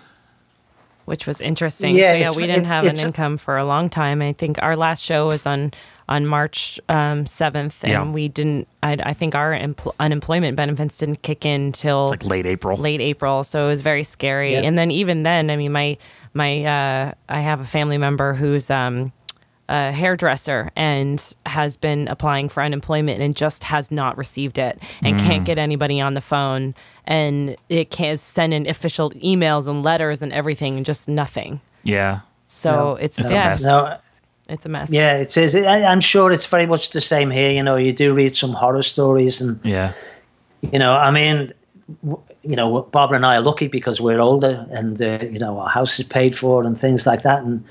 which was interesting. Yeah, so yeah, we didn't it's- have it's an income for a long time. I think our last show was on on March um, seventh, and Yeah. we didn't. I, I think our empl- unemployment benefits didn't kick in till Like late April. late April, so it was very scary. Yeah. And then even then, I mean, my my uh, I have a family member who's um, a hairdresser and has been applying for unemployment and just has not received it and Mm. can't get anybody on the phone and it can't send in official emails and letters and everything, and just nothing. Yeah. So No. it's, It's a yeah, mess. No, it's a mess. yeah, it is. I, I'm sure it's very much the same here. You know, you do read some horror stories, and Yeah. you know, I mean, w- you know, Barbara and I are lucky because we're older, and uh, you know, our house is paid for and things like that, and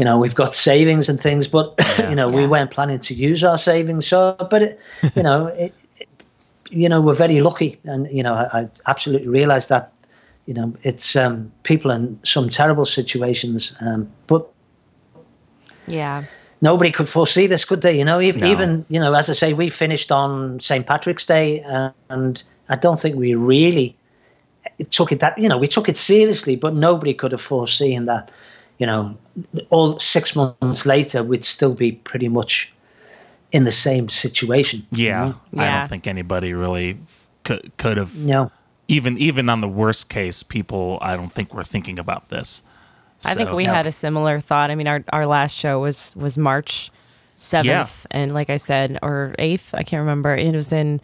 you know, we've got savings and things. But you know, we weren't planning to use our savings. So, but it, you know, it, it- you know, we're very lucky, and you know, I, I absolutely realize that. You know, it's um, people in some terrible situations, um, but Yeah. nobody could foresee this, could they? You know, even, No. even you know, as I say, we finished on St. Patrick's Day, uh, and I don't think we really took it that. You know, we took it seriously, but nobody could have foreseen that. You know, all six months later, we'd still be pretty much in the same situation. you Yeah. Mm-hmm. I don't think anybody really could could have You know, even even on the worst case, people I don't think were thinking about this. I think So- we had a similar thought. I mean, our, our last show was was March seventh, and like I said, or eighth, I can't remember. It was in.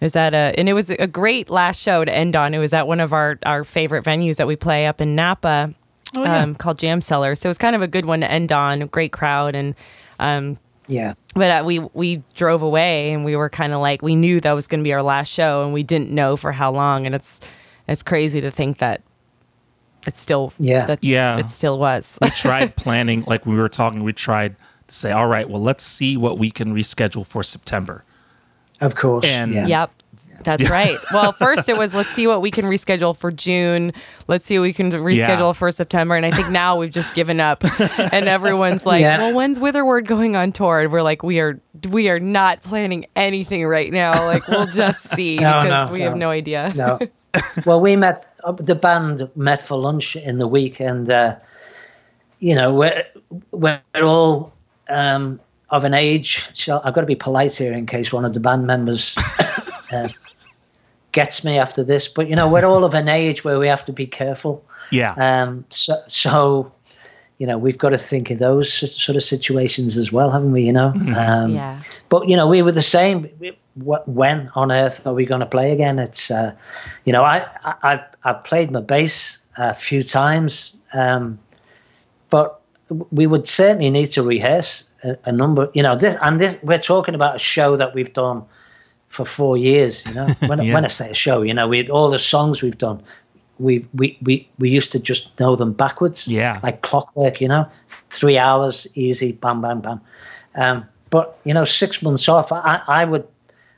It was at a, and it was a great last show to end on. It was at one of our our favorite venues that we play up in Napa, Oh, yeah. um, called Jam Cellar. So it was kind of a good one to end on. Great crowd, and um, yeah, but uh, we we drove away, and we were kind of like we knew that was going to be our last show, and we didn't know for how long. And it's it's crazy to think that it's still Yeah. that Yeah. it still was. we tried planning like we were talking we tried to say all right well let's see what we can reschedule for september of course. And- yeah. Yep. That's right. Well, first it was let's see what we can reschedule for June. Let's see what we can reschedule Yeah. for September. And I think now we've just given up. And everyone's like, Yeah. "Well, when's Witherword going on tour?" And we're like, "We are we are not planning anything right now. Like we'll just see No, because no, we no. have no idea." No. well, we met uh, the band met for lunch in the week, and uh, you know we're we're all um, of an age. So I've got to be polite here in case one of the band members uh, gets me after this. But you know we're all of an age where we have to be careful. yeah Um, so so you know we've got to think of those sort of situations as well, haven't we? You know. Um, Yeah. but you know we were the same We- wh- when on earth are we going to play again it's uh, you know I, I I've, I've played my bass a few times um, but we would certainly need to rehearse a, a number you know this and this we're talking about a show that we've done for four years you know. When, Yeah. when I say a show you know we all the songs we've done we we we we used to just know them backwards. Yeah. like clockwork you know. Three hours easy bam bam bam. Um, but you know six months off I, I would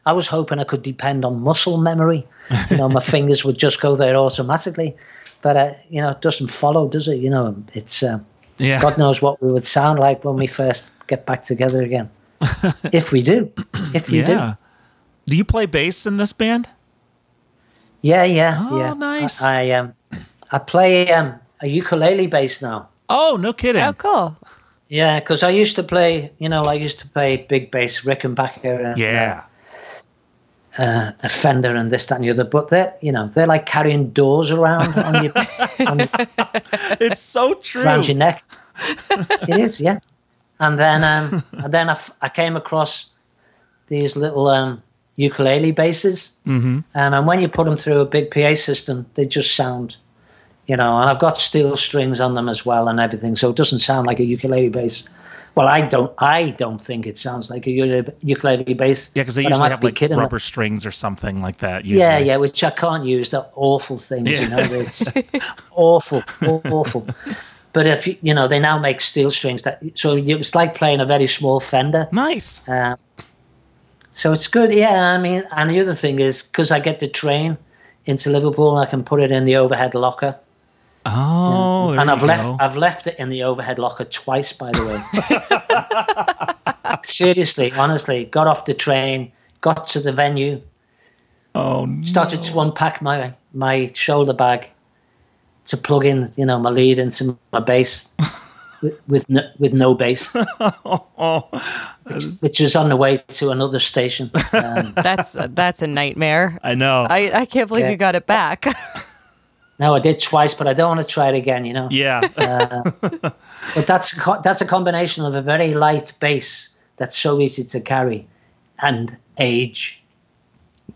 I was hoping I could depend on muscle memory. You know my fingers would just go there automatically. But uh, you know it doesn't follow does it? You know it's uh, yeah. God knows what we would sound like when we first get back together again. If we do. If we yeah. do do you play bass in this band yeah yeah Oh, yeah nice. I, I um I play um a ukulele bass now oh no kidding Oh, cool. Yeah, because I used to play, you know, I used to play big bass, Rickenbacker. And, Yeah. uh, uh, a fender and this, that, and the other. But they're, you know, they're like carrying doors around on your, on your It's so true. around your neck. it is, yeah. And then, um, and then I, f- I came across these little um, ukulele basses, mm-hmm. um, and when you put them through a big PA system, they just sound, you know. And I've got steel strings on them as well and everything, so it doesn't sound like a ukulele bass. Well, I don't. I don't think it sounds like a ukulele- bass. Yeah, because they usually have like kidding. rubber strings or something like that. Usually. Yeah, yeah, which I can't use. They're awful things, you know. It's awful, awful. But if you, you know, they now make steel strings that, so you, it's like playing a very small Fender. Nice. Um, so it's good. Yeah, I mean, and the other thing is because I get the train into Liverpool, I can put it in the overhead locker. Oh, and I've left go. I've left it in the overhead locker twice, by the way. Seriously, honestly, got off the train, got to the venue, oh, no. started to unpack my my shoulder bag to plug in, you know, my lead into my bass with with no, with no bass, oh, which, which was on the way to another station. Um, That's that's a nightmare. I know. I, I can't believe Yeah. you got it back. no, I did twice, but I don't want to try it again. You know. yeah. But that's a that's a combination of a very light bass that's so easy to carry, and age.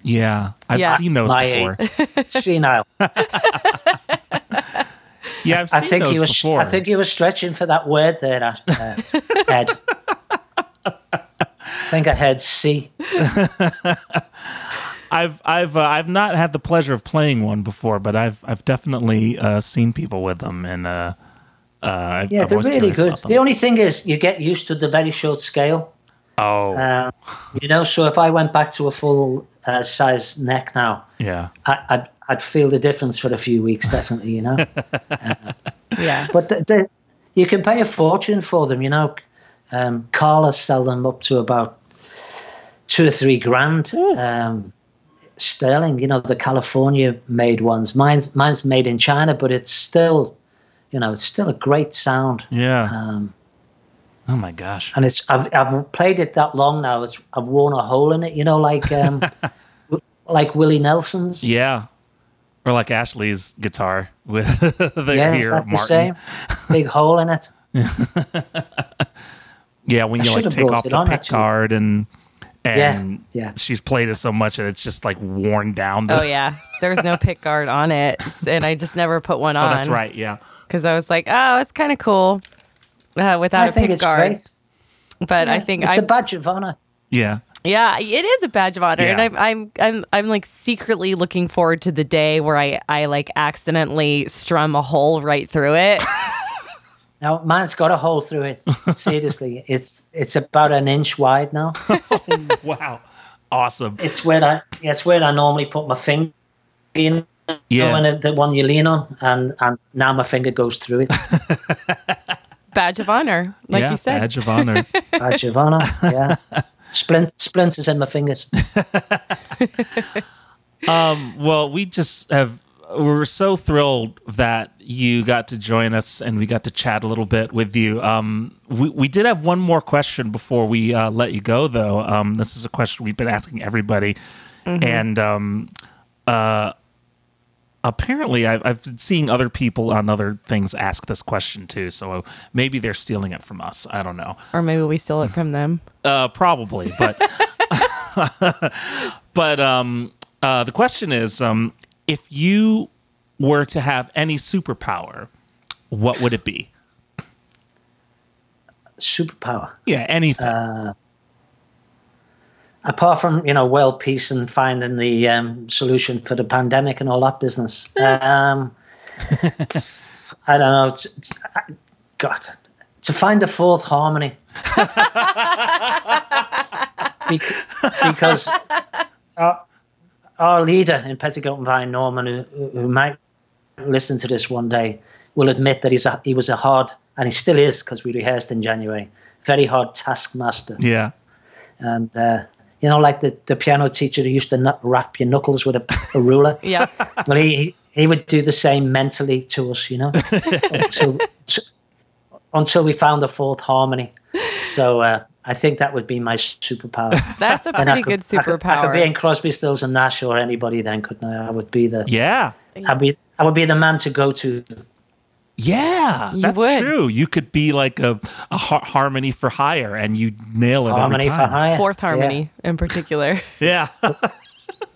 yeah. I've Yeah. seen those My before. Senile. Yeah, I've I think those he was. before. I think he was stretching for that word there, uh, Ed. I think I heard C. I've I've uh, I've not had the pleasure of playing one before, but I've I've definitely uh, seen people with them, and uh, uh, Yeah, I'm they're really good. The only thing is, you get used to the very short scale. oh, Um, you know, so if I went back to a full uh, size neck now, yeah, I, I'd I'd feel the difference for a few weeks, definitely. You know, yeah. but the, the, you can pay a fortune for them. You know, um, Kala sell them up to about two or three grand um, sterling. You know, the California made ones. Mine's mine's made in China, but it's still, you know, it's still a great sound. yeah. Um, oh my gosh. and it's I've I've played it that long now. It's I've worn a hole in it, you know, like um, like Willie Nelson's. Yeah. Or like Ashley's guitar with the yeah, ear that Martin. the same? Big hole in it. Yeah, when I you like take off the on, pick actually. card and and yeah. she's played it so much that it's just like worn down. Oh yeah. There was no pick guard on it, and I just never put one on. that's right. Yeah. Because I was like, oh, it's kind of cool uh, without I a think pick it's guard. great. But I think it's I a badge of honor. Yeah. Yeah, it is a badge of honor, and I'm I'm I'm I'm like secretly looking forward to the day where I I like accidentally strum a hole right through it. Now mine's got a hole through it. Seriously, it's it's about an inch wide now. Wow. Awesome. It's where I yeah, it's where I normally put my finger in. Yeah. You know, it- the one you lean on, and and now my finger goes through it. badge of honor, like yeah, you said. badge of honor. Badge of honor. Yeah. Splint, splinters in my fingers. Well, we just have. We're so thrilled that you got to join us and we got to chat a little bit with you. Um, we, we did have one more question before we uh, let you go, though. Um, this is a question we've been asking everybody. And um, uh, apparently, I've, I've been seeing other people on other things ask this question too. So maybe they're stealing it from us. I don't know. Or maybe we steal it from them. Uh, probably, but but um, uh, the question is, um, if you were to have any superpower, what would it be? Superpower. Yeah, anything. Apart from you know world peace and finding the um, solution for the pandemic and all that business. Um, I don't know. It's, it's, God, to find the fourth harmony. Bec- because our, our leader in Petticoat and Vine, Norman, who, who might listen to this one day, will admit that he's a, he was a hard, and he still is because we rehearsed in January, very hard taskmaster. yeah, And, uh, you know, like the, the piano teacher who used to nut, wrap your knuckles with a, a ruler. Yeah. Well, he, he- he would do the same mentally to us, you know, until, t- until we found the fourth harmony. So, uh, I think that would be my superpower. That's a pretty could- good I could, I could be superpower. in Crosby, Stills, and Nash, or anybody. Then couldn't I? I would be the. Yeah. I'd be. I would be the man to go to. Yeah, You that's would. true. You could be like a, a har- harmony for hire, and you nail it Harmony every for time. hire. Fourth harmony in particular. Yeah, Yeah.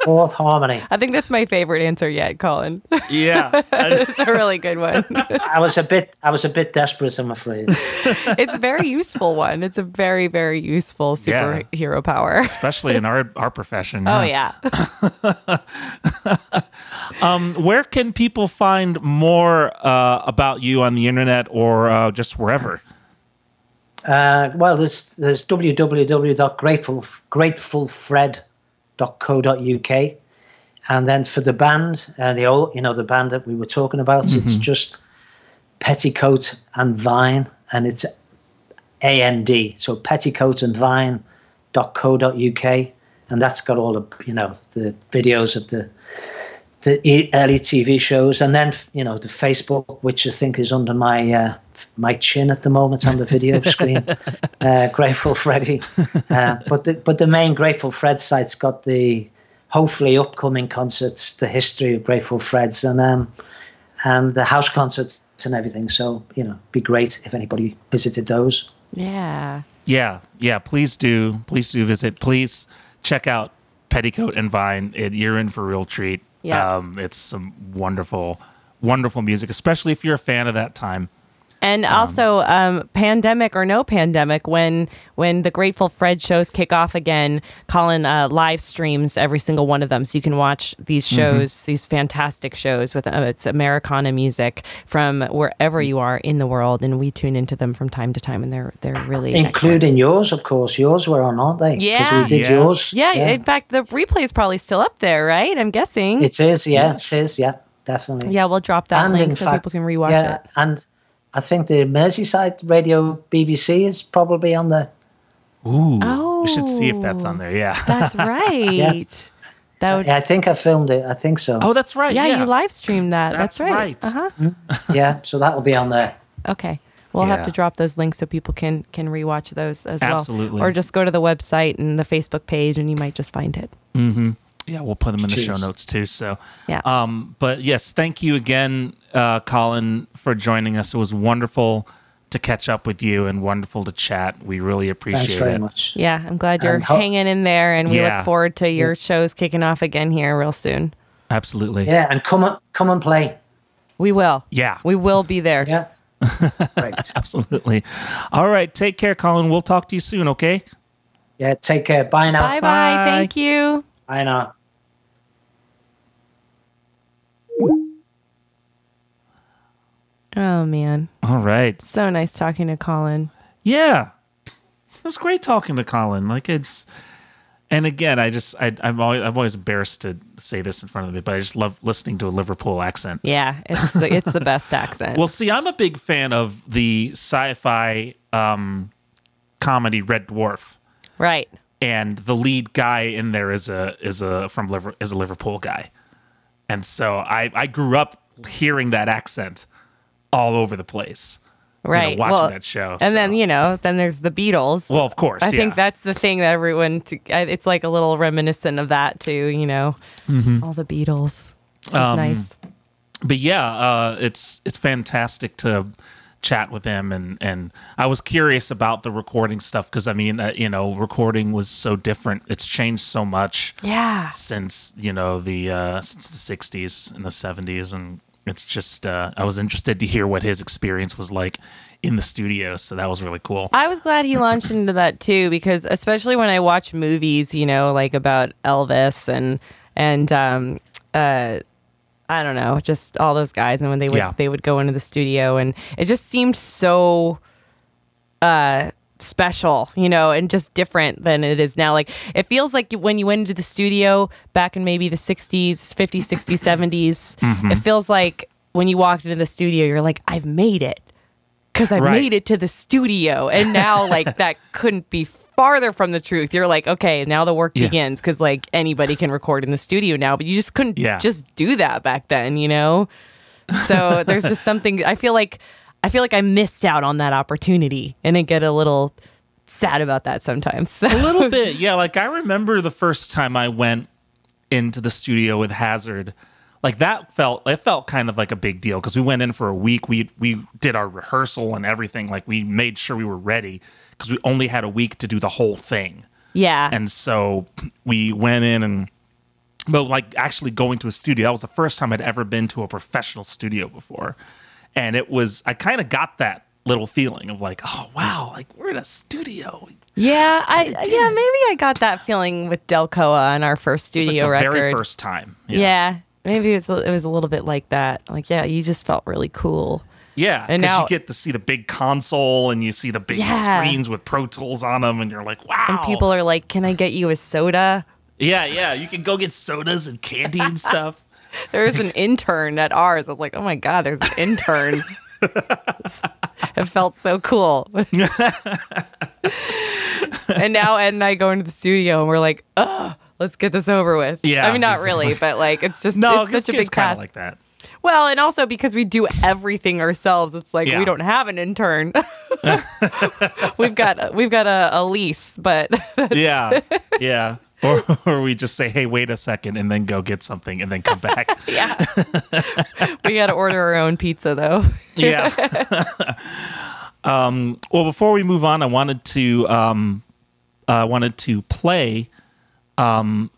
Fourth harmony. I think that's my favorite answer yet, Colin. yeah. it's a really good one. I was a bit. I was a bit desperate. I'm afraid. it's a very useful one. It's a very, very useful Yeah. superhero power. Especially in our our profession. Oh yeah. Where can people find more uh, about you on the internet or uh, just wherever? Uh, well, there's there's www.gratefulgratefulfred.co.uk, and then for the band, uh, the old you know the band that we were talking about, it's just Petticoat and Vine, and it's A N D, so Petticoat and Vine. Vine.co.uk, and that's got all the you know the videos of the the e- early TV shows, and then you know the Facebook, which I think is under my uh, my chin at the moment on the video screen. Uh, Grateful Freddy, uh, but the but the main Grateful Fred site's got the hopefully upcoming concerts, the history of Grateful Freds, and um and the house concerts and everything. So you know, be great if anybody visited those. Yeah. Yeah, yeah. Please do, please do visit. Please check out Petticoat and Vine. It, you're in for a real treat. Yeah. um, it's some wonderful, wonderful music, especially if you're a fan of that time. And also, um, pandemic or no pandemic, when when the Grateful Fred shows kick off again, Colin uh, live streams every single one of them, so you can watch these Mm-hmm. shows, these fantastic shows with uh, it's Americana music from wherever you are in the world, and we tune into them from time to time, and they're they're really excellent. Including yours, of course. Yours were on, aren't they? 'Cause Yeah. we did Yeah. yours. Yeah, in fact, the replay is probably still up there, right? I'm guessing. It is, yeah, it is, yeah, definitely. yeah, we'll drop that And link so fact- people can rewatch yeah, it. and I think the Merseyside Radio BBC is probably on the. Ooh, Oh. we should see if that's on there. Yeah. That's right. That would. Yeah, I think I filmed it. I think so. oh, that's right. Yeah, Yeah, you live streamed that. That's That's, right. right. Uh huh. Yeah, so that will be on there. Okay. We'll have to drop those links so people can can rewatch those as Absolutely. well, or just go to the website and the Facebook page, and you might just find it. Yeah, we'll put them in the show notes too. So, Yeah. Um, but yes, thank you again, uh, Colin, for joining us. It was wonderful to catch up with you and wonderful to chat. We really Thanks appreciate very it. much. Yeah, I'm glad you're ho- hanging in there, and we Yeah. look forward to your shows kicking off again here real soon. Absolutely. Yeah, and come on, come and play. We will. Yeah. We will be there. Yeah. Great. Absolutely. All right. Take care, Colin. We'll talk to you soon. Okay. Yeah. Take care. Bye now. Bye bye. Bye. Thank you. Bye now. Oh man, All right. so nice talking to Colin. Yeah. It's great talking to Colin. Like it's, and again, I just, I, I'm always, I'm always embarrassed to say this in front of it, but I just love listening to a Liverpool accent. Yeah, it's the, it's the best accent. Well, see, I'm a big fan of the sci-fi um, comedy Red Dwarf, right. and the lead guy in there is a is a from Liver, is a Liverpool guy, and so I I grew up hearing that accent all over the place. you know, Right. watching well, that show. And then, you know, then there's the Beatles. well, of course, I yeah. think that's the thing that everyone, t- uh, it's like a little reminiscent of that too, you know, Mm-hmm. all the Beatles. It's Um, nice. but yeah, uh, it's it's fantastic to chat with him, and and I was curious about the recording stuff because I mean, uh, you know, recording was so different. It's changed so much Yeah. since you know the uh, since the '60s and the '70s, and it's just uh, I was interested to hear what his experience was like in the studio. So that was really cool. I was glad he launched into that too because especially when I watch movies, you know, like about Elvis and and um uh I don't know, just all those guys and when they would Yeah. they would go into the studio and it just seemed so uh special, you know, and just different than it is now. Like it feels like when you went into the studio back in maybe the 60s, 50s, 60s, 70s, it feels like when you walked into the studio you're like I've made it because I Right. made it to the studio. And now, like, that couldn't be farther from the truth. You're like, okay, now the work Yeah. begins because, like, anybody can record in the studio now, but you just couldn't Yeah. just do that back then, you know? So there's just something, I feel like, I feel like I missed out on that opportunity and I get a little sad about that sometimes. So. A little bit, yeah. Like I remember the first time I went into the studio with Hazard. Like that felt it felt kind of like a big deal because we went in for a week. We we did our rehearsal and everything. Like we made sure we were ready because we only had a week to do the whole thing. Yeah. And so we went in and but like actually going to a studio, that was the first time I'd ever been to a professional studio before. And it was I kind of got that little feeling of like, oh wow, like we're in a studio. yeah, I yeah, maybe I got that feeling with Delcoa on our first like studio the record. very first time. yeah. Maybe it was, it was a little bit like that. Like, yeah, you just felt really cool. Yeah, And now- you get to see the big console and you see the big Yeah. screens with Pro Tools on them, and you're like, wow. And people are like, "Can I get you a soda?" yeah, yeah, you can go get sodas and candy and stuff. There was an intern at ours. I was like, "Oh my god, there's an intern." it felt so cool. and now Ed and I go into the studio and we're like, "Ugh, let's get this over with." Yeah, I mean, not really, but like, it's just No, it's such a big task. like that. Well, and also because we do everything ourselves, it's like Yeah. we don't have an intern. we've got we've got a, a lease, but Yeah, yeah. Or, or we just say, hey, wait a second, and then go get something, and then come back. yeah, we got to order our own pizza though. yeah. um, well, before we move on, I wanted to um, uh, wanted to play um,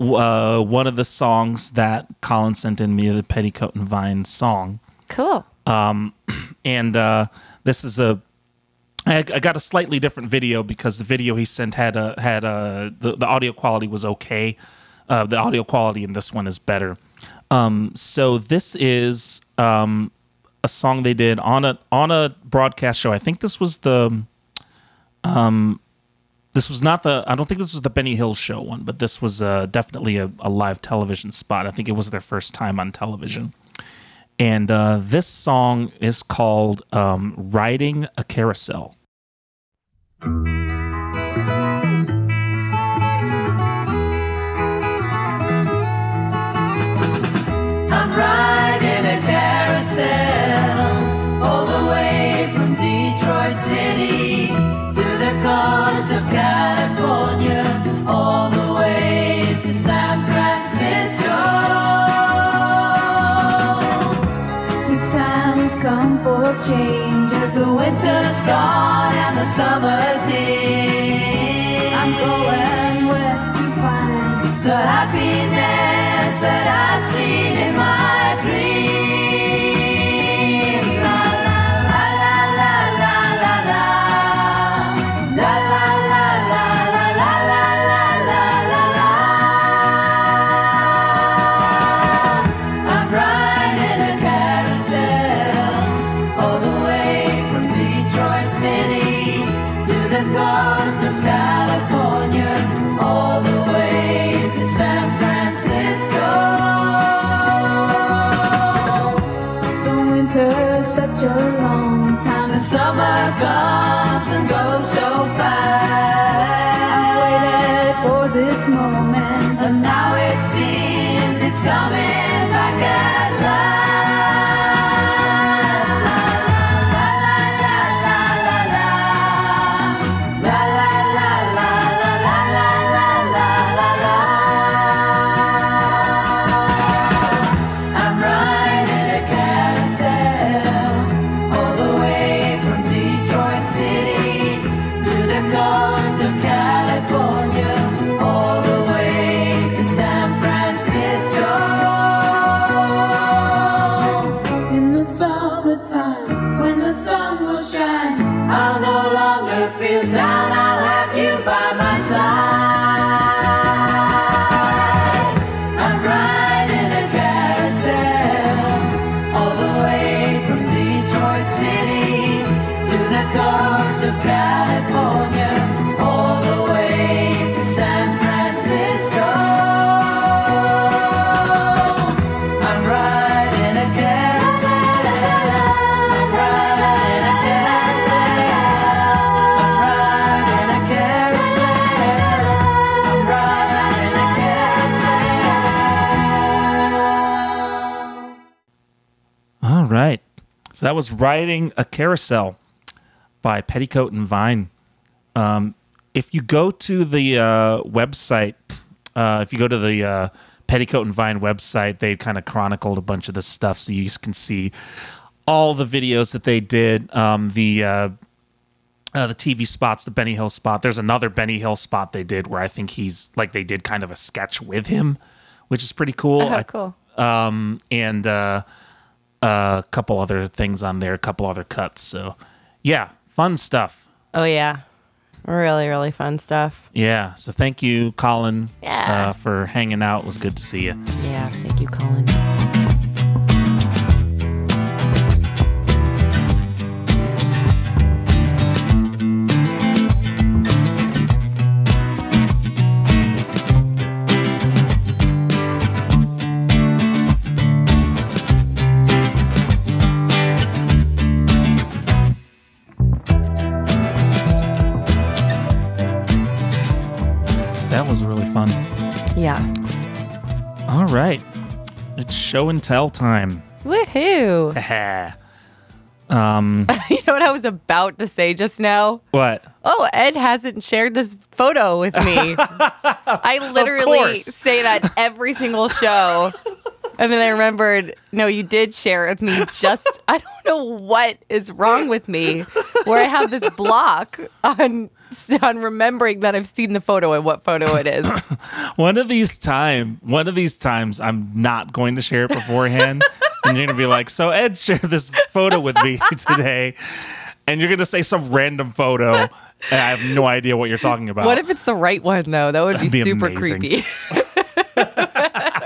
uh, one of the songs that Colin sent in me, the Petticoat and Vine song, Cool. and uh, this is a. I, I got a slightly different video because the video he sent had a had a the, the audio quality was okay. Uh, the audio quality in this one is better. Um, so this is um, a song they did on a on a broadcast show. I think this was the um this was not the I don't think this was the Benny Hill show one, but this was uh, definitely a, a live television spot. I think it was their first time on television. And uh, this song is called um, Riding a Carousel. I'm riding summer. time. So that was Riding a Carousel by Petticoat and Vine. Um, if you go to the uh, website, uh, if you go to the uh, Petticoat and Vine website, they kind of chronicled a bunch of this stuff, so you can see all the videos that they did. Um, the uh, uh, the TV spots, the Benny Hill spot. There's another Benny Hill spot they did where I think he's like they did kind of a sketch with him, which is pretty cool. Oh, I- cool. um, and uh, a couple other things on there, a couple other cuts. So, yeah, fun stuff. Oh yeah, really really fun stuff. Yeah. So, thank you, Colin, Yeah. uh, for hanging out. It was good to see you. Yeah, thank you, Colin. Yeah. All right. It's show and tell time. Woohoo! um, you know what I was about to say just now? what? Oh, Ed hasn't shared this photo with me. I literally say that every single show. And then I remembered, no, you did share it with me. Just, I don't know what is wrong with me, where I have this block on on remembering that I've seen the photo and what photo it is. One of these time, one of these times, I'm not going to share it beforehand, and you're gonna be like, "So Ed shared this photo with me today," and you're gonna say some random photo, and I have no idea what you're talking about. What if it's the right one though? That would be, be super amazing. creepy.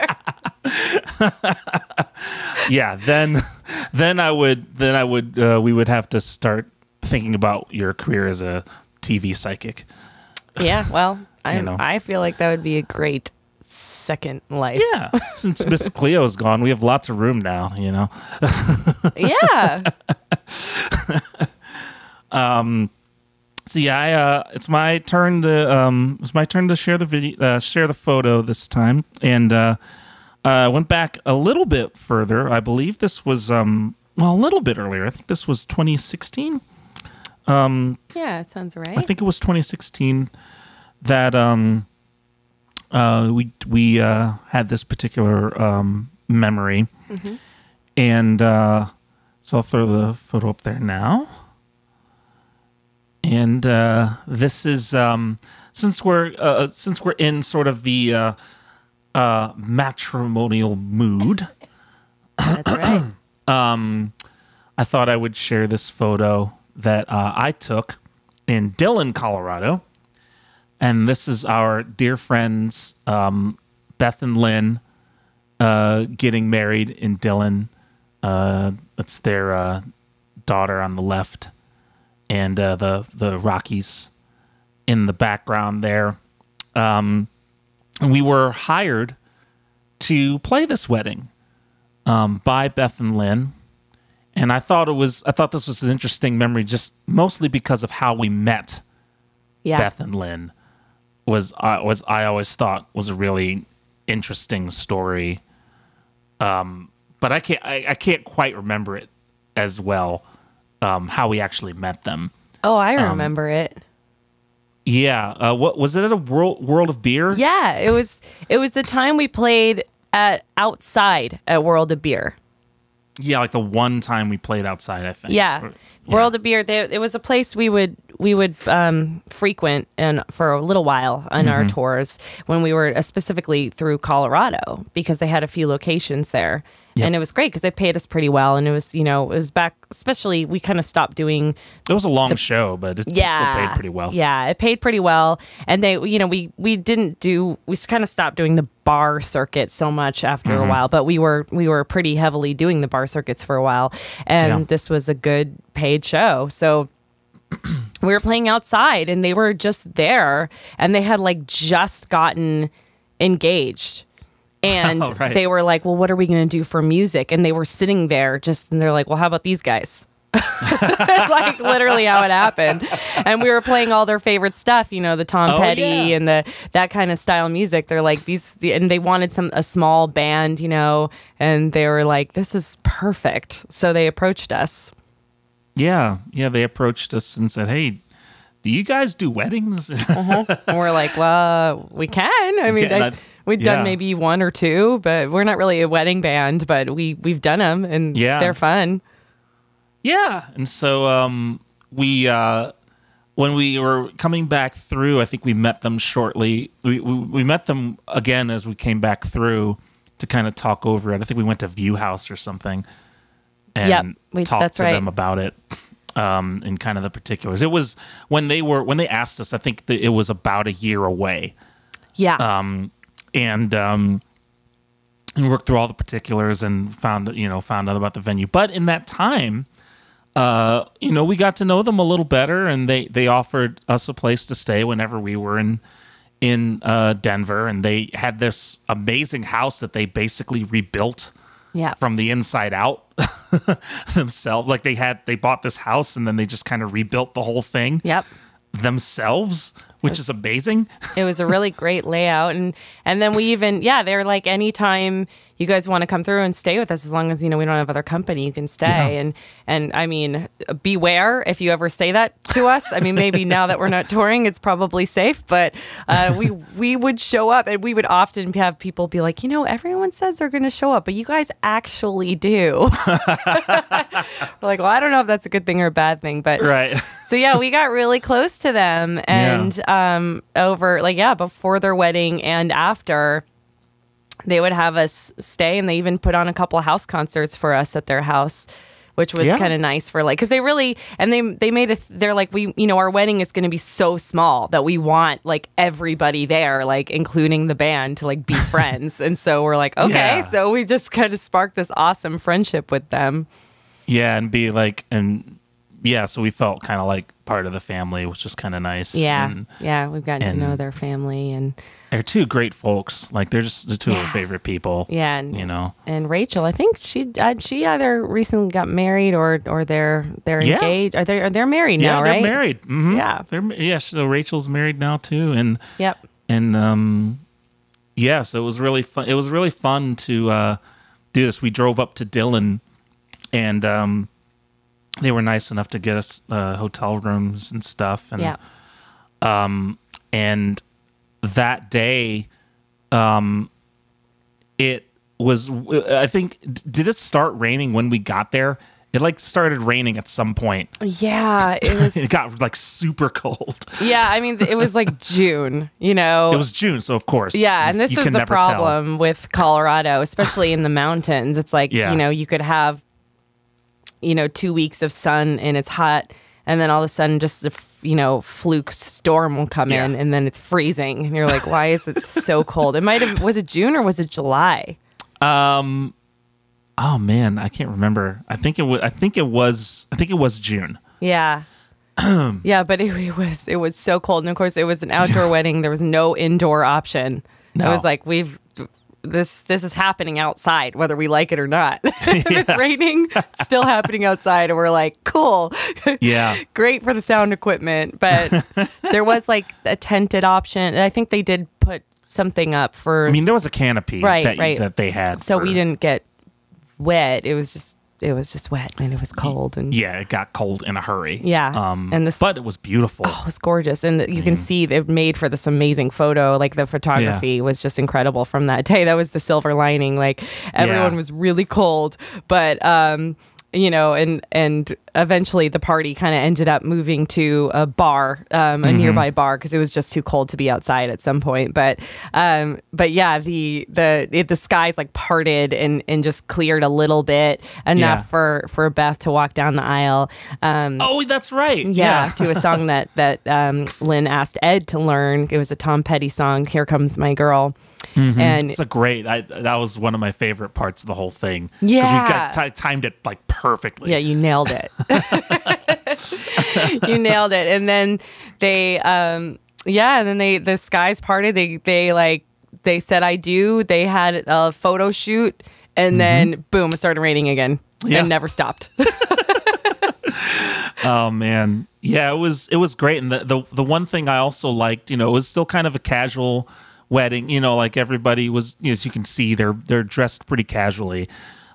yeah, then, then I would, then I would, uh, we would have to start thinking about your career as a TV psychic. yeah, well, I know. I feel like that would be a great second life. Yeah, since Miss Cleo's gone, we have lots of room now. You know. Yeah. um. So yeah, I, uh, it's my turn to um, it's my turn to share the video, uh, share the photo this time, and uh, uh, went back a little bit further. I believe this was um, well, a little bit earlier. I think this was 2016. Yeah, it sounds right. I think it was 2016 that um, uh, we we uh, had this particular um, memory, and uh, so I'll throw the photo up there now. And uh, this is um, since we're uh, since we're in sort of the uh, matrimonial mood. That's right. I thought I would share this photo that uh, I took in Dillon, Colorado. And this is our dear friends, um, Beth and Lynn, uh, getting married in Dillon. Uh, that's their uh, daughter on the left, and uh, the the Rockies in the background there. Um, and we were hired to play this wedding um, by Beth and Lynn and I thought it was I thought this was an interesting memory just mostly because of how we met Yeah. Beth and Lynn was uh, was I always thought was a really interesting story um but I can't I, I can't quite remember it as well um how we actually met them Oh, I Um, remember it. Yeah uh what was it at a world world of beer Yeah, it was it was the time we played at outside at World of Beer. yeah like the one time we played outside I think Yeah. Or- World of Beer. There, it was a place we would we would um, frequent and for a little while on our Mm-hmm. tours when we were uh, specifically through Colorado because they had a few locations there, and it was great because they paid us pretty well, and it was you know it was back especially we kind of stopped doing it was a long show but it yeah. still paid pretty well. Yeah it paid pretty well and they you know we we didn't do we kind of stopped doing the bar circuit so much after Mm-hmm. a while but we were we were pretty heavily doing the bar circuits for a while and Yeah. this was a good paid show. So we were playing outside and they were just there and they had like just gotten engaged and Oh, right. they were like well what are we going to do for music and they were sitting there just and they're like well how about these guys like literally how it happened. And we were playing all their favorite stuff, you know, the Tom Oh, Petty yeah. and the that kind of style music. They're like these, the, and they wanted some a small band, you know, and they were like, "This is perfect." So they approached us. Yeah, yeah. They approached us and said, "Hey, do you guys do weddings? Uh-huh. And we're like, well, we can. I mean. I- We've yeah. done maybe one or two, but we're not really a wedding band. But we we've done them, and Yeah. they're fun. Yeah, and so um, we uh, when we were coming back through, I think we met them shortly. We we, we met them again as we came back through to kind of talk over it. I think we went to View House or something and Yep, we- talked to right. them about it. Um, in kind of the particulars, it was when they were when they asked us. I think that it was about a year away. Yeah, um, and um, and worked through all the particulars and found you know found out about the venue. But in that time, uh, you know, we got to know them a little better, and they they offered us a place to stay whenever we were in in uh, Denver, and they had this amazing house that they basically rebuilt yeah. from the inside out themselves. Like they had they bought this house and then they just kind of rebuilt the whole thing Yep. themselves, which is amazing. It was a really great layout and and then we even yeah, they're like anytime you guys want to come through and stay with us as long as you know we don't have other company you can stay Yeah. and and I mean beware if you ever say that to us. I mean maybe now that we're not touring it's probably safe, but uh, we we would show up and we would often have people be like, "You know, everyone says they're going to show up, but you guys actually do." we're like, "Well, I don't know if that's a good thing or a bad thing, but Right. so yeah, we got really close to them and um over like yeah, before their wedding and after they would have us stay and they even put on a couple of house concerts for us at their house which was Yeah. kind of nice for like cuz they really and they they made it they're like we you know our wedding is going to be so small that we want like everybody there like including the band to like be friends and so we're like okay Yeah. so we just kind of sparked this awesome friendship with them Yeah, and be like, and yeah, so we felt kind of like part of the family, which is kind of nice. yeah and yeah we've gotten to know their family and they're two great folks. Like they're just the two of our favorite people. Yeah, and, you know. and Rachel, I think she uh, she either recently got married or or they're they're Yeah. engaged. Are they are they're married Yeah, now? they're right? married. hmm Yeah. they're yeah. So Rachel's married now too, and Yep. and um, yeah. So it was really fun. It was really fun to uh, do this. We drove up to Dillon, and um, they were nice enough to get us uh, hotel rooms and stuff. And Yeah. and that day um it was i think did it start raining when we got there it like started raining at some point Yeah. It was. it got like super cold yeah. I mean, it was like June. You know. it was june so of course Yeah, and this is the never tell. problem with Colorado, especially in the mountains. It's like, Yeah. you know, you could have, you know, two weeks of sun and it's hot, and then all of a sudden just a you know, fluke storm will come in and then it's freezing. And you're like, why is it so cold? It might have, was it June or was it July? um oh man i can't remember i think it was i think it was i think it was june Yeah. yeah, but it, it was it was so cold, and of course it was an outdoor wedding. There was no indoor option. It No. was like we've this this is happening outside, whether we like it or not. if it's raining, still happening outside, and we're like, cool, yeah great for the sound equipment. But there was like a tented option. and I think they did put something up for i mean there was a canopy Right, that, right. that they had so we didn't get wet. It was just it was just wet and it was cold and yeah it got cold in a hurry. Yeah, um and the s- but it was beautiful. It was gorgeous. And you can see it made for this amazing photo. Like the photography was just incredible from that day. That was the silver lining. Like everyone Yeah. was really cold. But um you know and and eventually the party kind of ended up moving to a bar um, a Mm-hmm. nearby bar because it was just too cold to be outside at some point but um but yeah the the it, the skies like parted and and just cleared a little bit enough Yeah. for for beth to walk down the aisle um oh that's right yeah, to a song that that um, Lynn asked Ed to learn. It was a Tom Petty song. Here comes my girl, and It's a great. I that was one of my favorite parts of the whole thing. Yeah. we got ti timed it like perfectly. yeah, you nailed it. you nailed it. And then they, um, yeah, and then they the skies parted. They they like they said I do. They had a photo shoot, and then boom, it started raining again. Yeah. And never stopped. Oh man, yeah, it was it was great. And the, the the one thing I also liked, you know, it was still kind of a casual wedding. You know, like everybody was, as you can see, they're they're dressed pretty casually.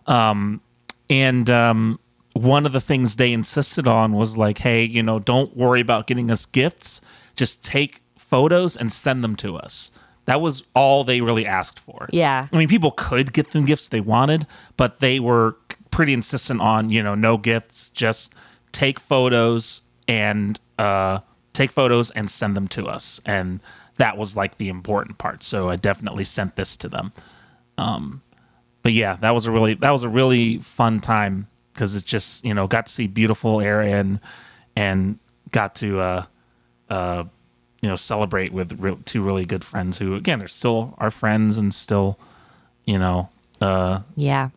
Um, and um, one of the things they insisted on was like, hey, you know, don't worry about getting us gifts. Just take photos and send them to us. That was all they really asked for. Yeah. I mean, people could get them gifts they wanted, but they were pretty insistent on, you know, no gifts, just take photos and uh, take photos and send them to us. And that was like the important part. So I definitely sent this to them. Um, but yeah, that was a really that was a really fun time because it just you know got to see beautiful area and and got to uh, uh, you know celebrate with re- two really good friends who again are still our friends and still you know uh, Yeah.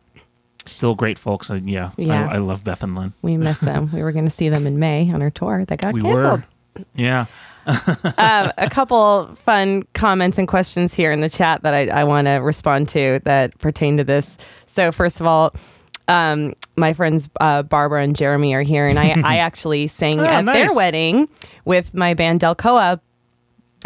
still great folks. And yeah, Yeah. I, I love Beth and Lynn. We miss them. we were going to see them in May on our tour that got We canceled. were, yeah. um, a couple fun comments and questions here in the chat that I, I want to respond to that pertain to this. So, first of all, um, my friends uh, Barbara and Jeremy are here, and I, I actually sang Oh, at their wedding with my band Delcoa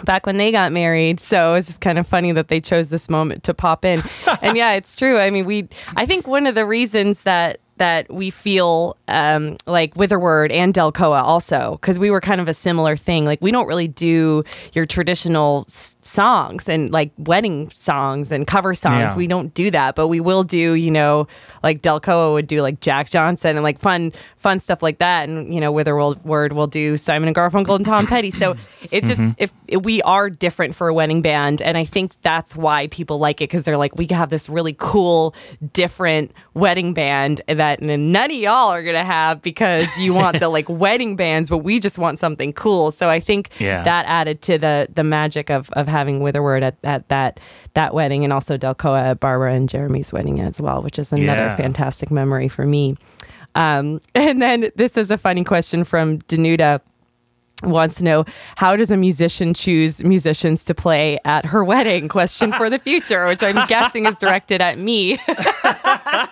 back when they got married. So it's just kind of funny that they chose this moment to pop in. and yeah, it's true. I mean, we I think one of the reasons that that we feel um, like Witherword and Delcoa also, because we were kind of a similar thing. Like we don't really do your traditional songs and like wedding songs and cover songs. Yeah. We don't do that, but we will do, you know, like Delcoa would do like Jack Johnson and like fun, fun stuff like that. And, you know, Witherword will do Simon and Garfunkel and Tom Petty. So it's just, if, if we are different for a wedding band. And I think that's why people like it because they're like, we have this really cool, different wedding band that none of y'all are going to have because you want the like wedding bands, but we just want something cool. So I think Yeah. that added to the the magic of of having Witherword at, at that that wedding and also Delcoa at Barbara and Jeremy's wedding as well, which is another Yeah. fantastic memory for me. Um, and then this is a funny question from Danuta wants to know how does a musician choose musicians to play at her wedding question for the future which i'm guessing is directed at me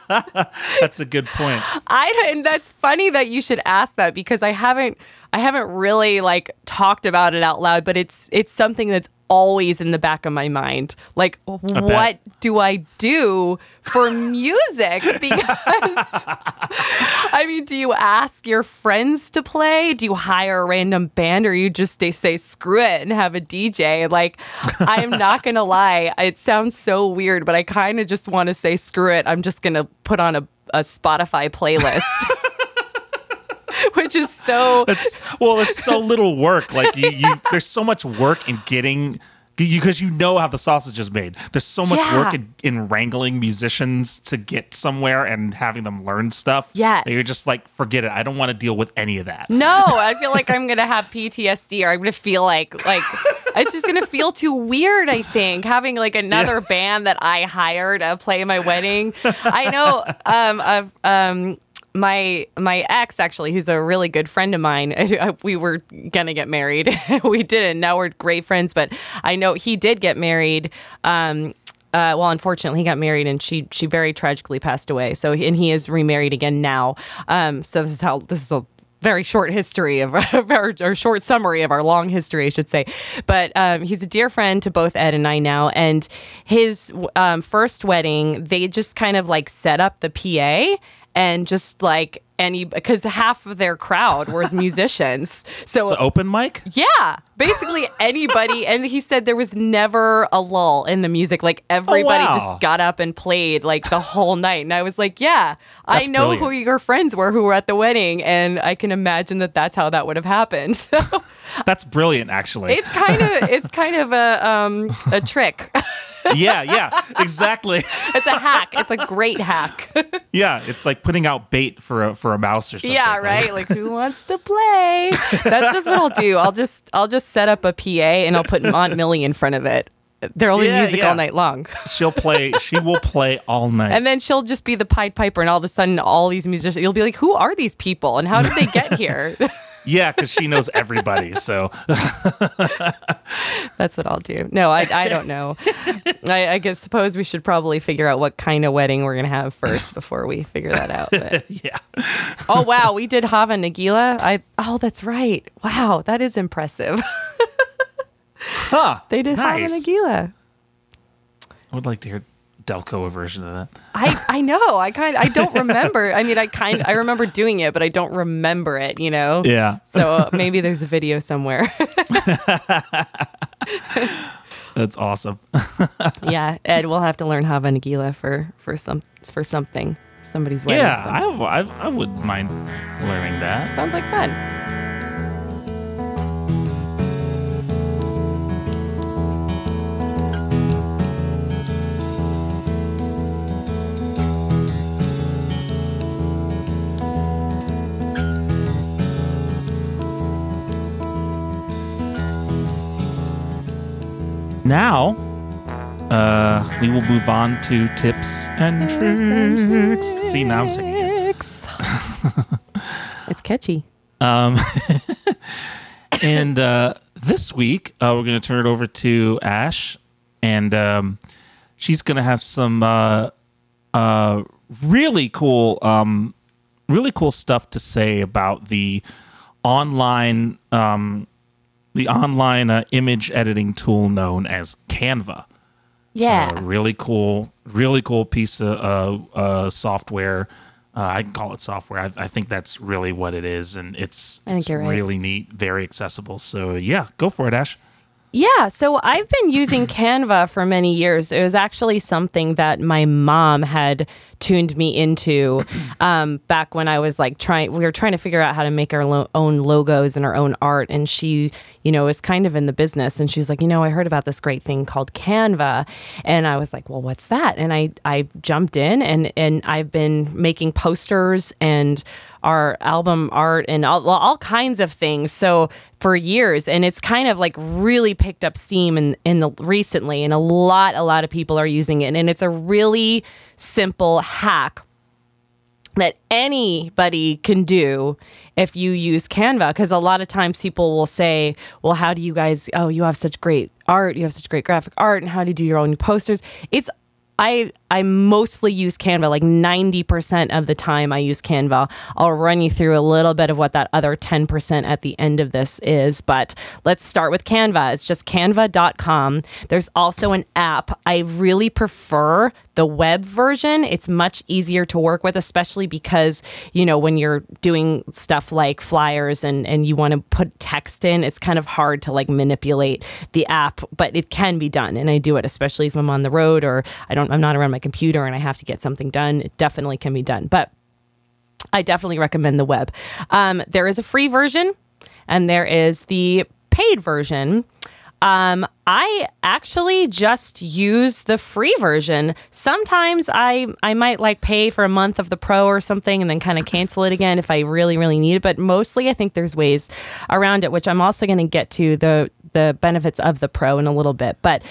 That's a good point. I and that's funny that you should ask that because I haven't I haven't really like talked about it out loud, but it's it's something that's always in the back of my mind. Like what do I do for music? Because I mean, do you ask your friends to play? Do you hire a random band or you just they say screw it and have a DJ? Like I am not going to lie, it sounds so weird, but I kind of just want to say screw it. I'm just going to put on a a Spotify playlist. Which is so It's well, it's so little work. Like you, you there's so much work in getting because you know how the sausage is made. There's so much Yeah. work in, in wrangling musicians to get somewhere and having them learn stuff. Yeah, you're just like, forget it. I don't want to deal with any of that. No, I feel like I'm gonna have PTSD, or I'm gonna feel like like it's just gonna feel too weird. I think having like another band that I hired to play my wedding. I know um um my my ex actually who's a really good friend of mine we were gonna get married we didn't now we're great friends but i know he did get married um uh, well, unfortunately, he got married and she she very tragically passed away. So and he is remarried again now. Um, so this is how this is a very short history of, of our or short summary of our long history, I should say. But um, he's a dear friend to both Ed and I now. And his um, first wedding, they just kind of like set up the PA and just like any because half of their crowd was musicians. So So open mic. yeah, basically anybody. and he said there was never a lull in the music. Like everybody oh, wow. just got up and played like the whole night. And I was like, yeah, I That's know who your friends were who were at the wedding. And I can imagine that that's how that would have happened. That's brilliant, actually. it's kind of, it's kind of a, um, a trick. yeah, yeah, exactly. it's a hack. It's a great hack. Yeah, it's like putting out bait for a for a mouse or something. Yeah, right. Like who wants to play? That's just what I'll do. I'll just I'll just set up a PA and I'll put Aunt Millie in front of it. They're only Yeah, music yeah. all night long. She'll play. She will play all night. And then she'll just be the Pied Piper and all of a sudden all these musicians you'll be like, Who are these people and how did they get here? Yeah, because she knows everybody. So That's what I'll do. No, I I don't know. I, I guess suppose we should probably figure out what kind of wedding we're gonna have first before we figure that out. But- yeah, oh wow, we did Hava Nagila. I oh that's right. Wow, that is impressive. huh? They did nice. Hava Nagila. I would like to hear Delcoa version of that. I, I know. I kind I don't remember. I mean, I kind I remember doing it, but I don't remember it. You know. Yeah. So uh, maybe there's a video somewhere. That's awesome. yeah, Ed, we'll have to learn Hava Nagila for for some for something. Somebody's wedding. yeah, I. I, I would mind learning that. sounds like fun. Now, uh, we will move on to tips and tricks. See, now I'm singing. It's catchy. Um, and uh, this week, uh, we're going to turn it over to Ash, and um, she's going to have some uh, uh, really cool, um, really cool stuff to say about the online, um, the online uh, image editing tool known as Canva. Yeah. A really cool, really cool piece of uh, uh, software. Uh, I can call it software. I, I think that's really what it is, and it's, it's right. really neat, very accessible. So yeah, go for it, Ash. Yeah, so I've been using Canva for many years. It was actually something that my mom had tuned me into um, back when I was like trying. We were trying to figure out how to make our lo- own logos and our own art, and she, you know, was kind of in the business. And she's like, you know, I heard about this great thing called Canva, and I was like, well, what's that? And I I jumped in, and and I've been making posters and our album art and all, all kinds of things so for years and it's kind of like really picked up steam in in the recently and a lot a lot of people are using it and it's a really simple hack that anybody can do if you use Canva. Because a lot of times people will say, Well, how do you guys, oh, you have such great art, you have such great graphic art, and how do you do your own posters? It's I I mostly use Canva like 90% of the time I use Canva. I'll run you through a little bit of what that other 10% at the end of this is, but let's start with Canva. It's just canva.com. There's also an app. I really prefer the web version. It's much easier to work with especially because, you know, when you're doing stuff like flyers and and you want to put text in, it's kind of hard to like manipulate the app, but it can be done and I do it especially if I'm on the road or I don't I'm not around my computer and I have to get something done. It definitely can be done. But I definitely recommend the web. Um, there is a free version and there is the paid version. Um, I actually just use the free version. Sometimes I I might like pay for a month of the pro or something and then kind of cancel it again if I really really need it. But mostly I think there's ways around it, which I'm also going to get to the the benefits of the pro in a little bit. But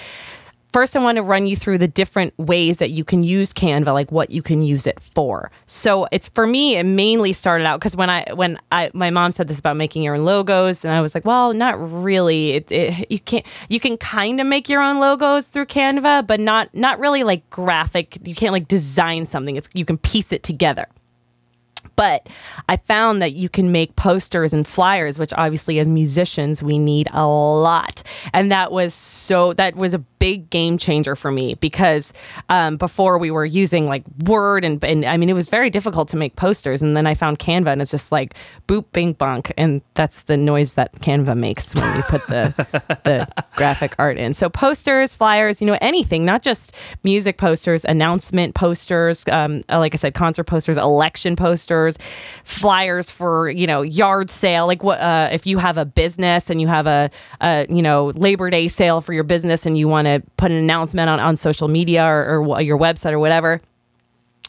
First, I want to run you through the different ways that you can use Canva, like what you can use it for. So it's for me, it mainly started out because when I when I my mom said this about making your own logos, and I was like, well, not really. It, it you can't you can kind of make your own logos through Canva, but not not really like graphic. You can't like design something. It's you can piece it together. But I found that you can make posters and flyers, which obviously as musicians we need a lot. And that was so that was a big game changer for me because um, before we were using like Word and and I mean it was very difficult to make posters. And then I found Canva and it's just like boop bing bonk, and that's the noise that Canva makes when you put the the graphic art in. So posters, flyers, you know anything, not just music posters, announcement posters, um, like I said, concert posters, election posters, flyers for you know yard sale. Like what uh, if you have a business and you have a, a you know Labor Day sale for your business and you want to put an announcement on on social media or, or your website or whatever.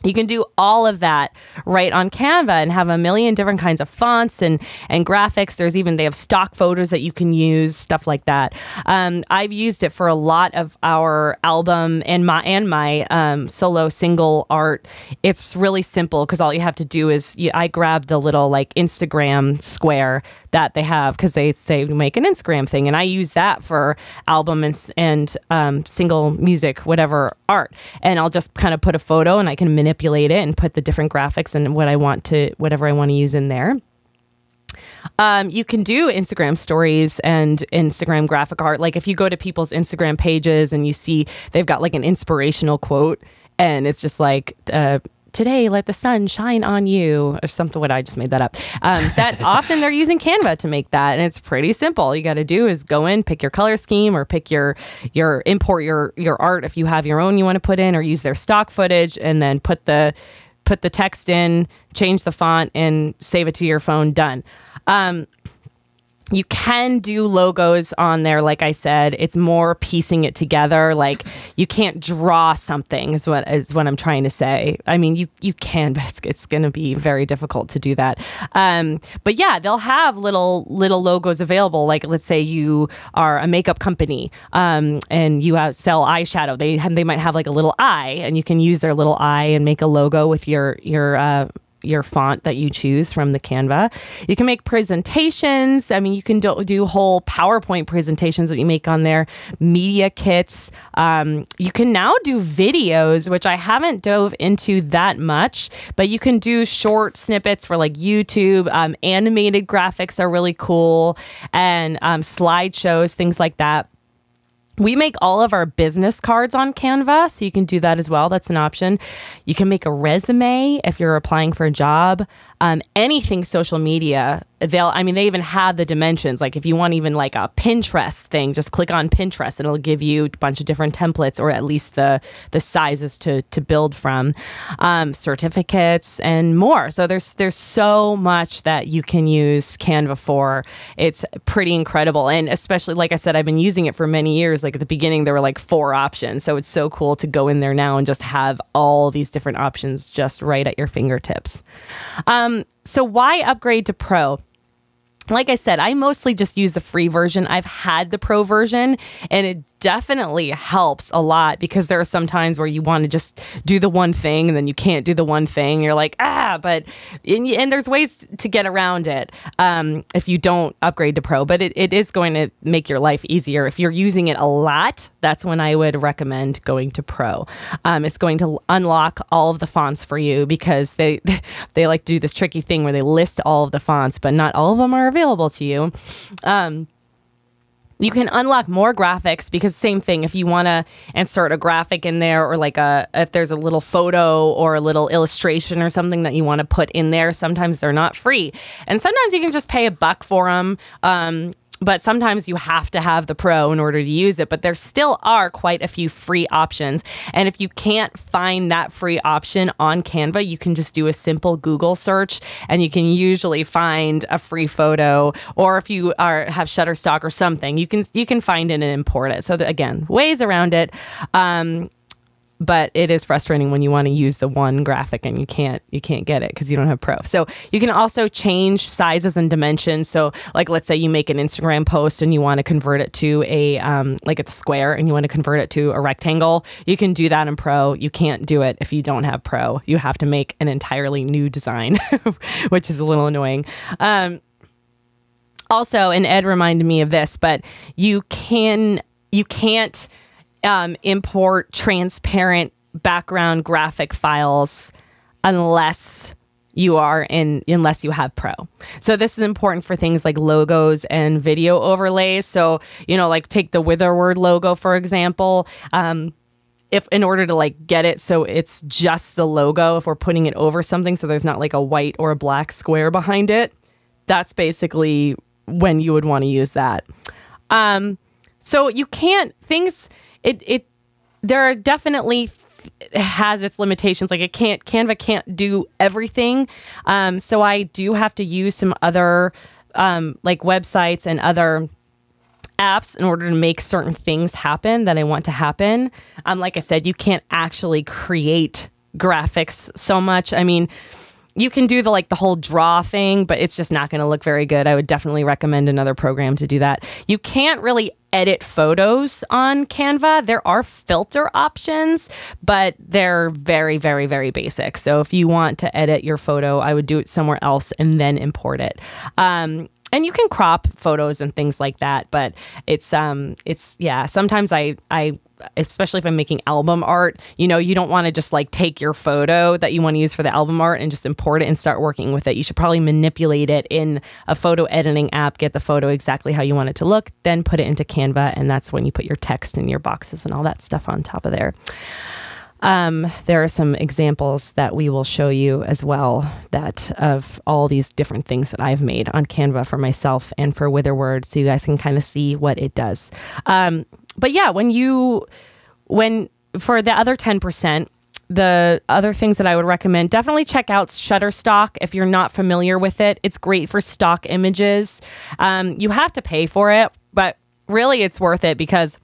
You can do all of that right on Canva and have a million different kinds of fonts and and graphics. There's even they have stock photos that you can use, stuff like that. Um, I've used it for a lot of our album and my and my um, solo single art. It's really simple because all you have to do is you, I grab the little like Instagram square that they have because they say make an Instagram thing, and I use that for album and and um, single music, whatever art, and I'll just kind of put a photo and I can manipulate it and put the different graphics and what I want to whatever I want to use in there. Um, you can do Instagram stories and Instagram graphic art. Like if you go to people's Instagram pages and you see they've got like an inspirational quote and it's just like. Uh, Today, let the sun shine on you, or something. What I just made that up. Um, that often they're using Canva to make that, and it's pretty simple. All you got to do is go in, pick your color scheme, or pick your your import your your art if you have your own you want to put in, or use their stock footage, and then put the put the text in, change the font, and save it to your phone. Done. Um, you can do logos on there like i said. It's more piecing it together. Like you can't draw something is what is what i'm trying to say. I mean you you can but it's, it's going to be very difficult to do that. Um, but yeah they'll have little little logos available. Like let's say you are a makeup company um, and you sell eyeshadow. They they might have like a little eye and you can use their little eye and make a logo with your your uh, your font that you choose from the Canva. You can make presentations. I mean, you can do, do whole PowerPoint presentations that you make on there, media kits. Um, you can now do videos, which I haven't dove into that much, but you can do short snippets for like YouTube. Um, animated graphics are really cool, and um, slideshows, things like that. We make all of our business cards on Canva, so you can do that as well. That's an option. You can make a resume if you're applying for a job. Um, anything social media, they'll, I mean, they even have the dimensions. Like if you want even like a Pinterest thing, just click on Pinterest and it'll give you a bunch of different templates or at least the the sizes to to build from, um, certificates and more. So there's there's so much that you can use Canva for. It's pretty incredible, and especially like I said, I've been using it for many years. Like at the beginning, there were like four options, so it's so cool to go in there now and just have all these different options just right at your fingertips. Um, Um, so why upgrade to Pro? Like I said, I mostly just use the free version. I've had the pro version and it definitely helps a lot because there are some times where you want to just do the one thing and then you can't do the one thing. You're like, ah, but, and, and there's ways to get around it um, if you don't upgrade to pro, but it, it is going to make your life easier. If you're using it a lot, that's when I would recommend going to pro. Um, it's going to unlock all of the fonts for you because they, they like to do this tricky thing where they list all of the fonts, but not all of them are available to you. Um, you can unlock more graphics because same thing if you want to insert a graphic in there or like a if there's a little photo or a little illustration or something that you want to put in there sometimes they're not free. And sometimes you can just pay a buck for them um, but sometimes you have to have the pro in order to use it. But there still are quite a few free options. And if you can't find that free option on Canva, you can just do a simple Google search and you can usually find a free photo. Or if you are have Shutterstock or something, you can you can find it and import it. So that, again, ways around it. Um, but it is frustrating when you want to use the one graphic and you can't you can't get it because you don't have pro. So you can also change sizes and dimensions. So like let's say you make an instagram post and you want to convert it to a um, like it's square and you want to convert it to a rectangle you can do that in pro. You can't do it if you don't have pro. You have to make an entirely new design which is a little annoying. Um, also and ed reminded me of this but you can you can't um, import transparent background graphic files unless you are in unless you have pro. So this is important for things like logos and video overlays. So, you know, like take the Witherword logo for example. Um, if in order to like get it so it's just the logo if we're putting it over something so there's not like a white or a black square behind it, that's basically when you would want to use that. Um, so you can't things it it there are definitely has its limitations like it can't canva can't do everything um, so i do have to use some other um, like websites and other apps in order to make certain things happen that i want to happen um, like i said you can't actually create graphics so much i mean you can do the like the whole draw thing, but it's just not going to look very good. I would definitely recommend another program to do that. You can't really edit photos on Canva. There are filter options, but they're very, very, very basic. So if you want to edit your photo, I would do it somewhere else and then import it. Um, and you can crop photos and things like that but it's um it's yeah sometimes i i especially if i'm making album art you know you don't want to just like take your photo that you want to use for the album art and just import it and start working with it. You should probably manipulate it in a photo editing app get the photo exactly how you want it to look then put it into canva and that's when you put your text and your boxes and all that stuff on top of there um, there are some examples that we will show you as well that of all these different things that I've made on Canva for myself and for Witherword, so you guys can kind of see what it does. Um, but yeah, when you when for the other ten percent, the other things that I would recommend, definitely check out Shutterstock if you're not familiar with it. It's great for stock images. Um, you have to pay for it, but really it's worth it because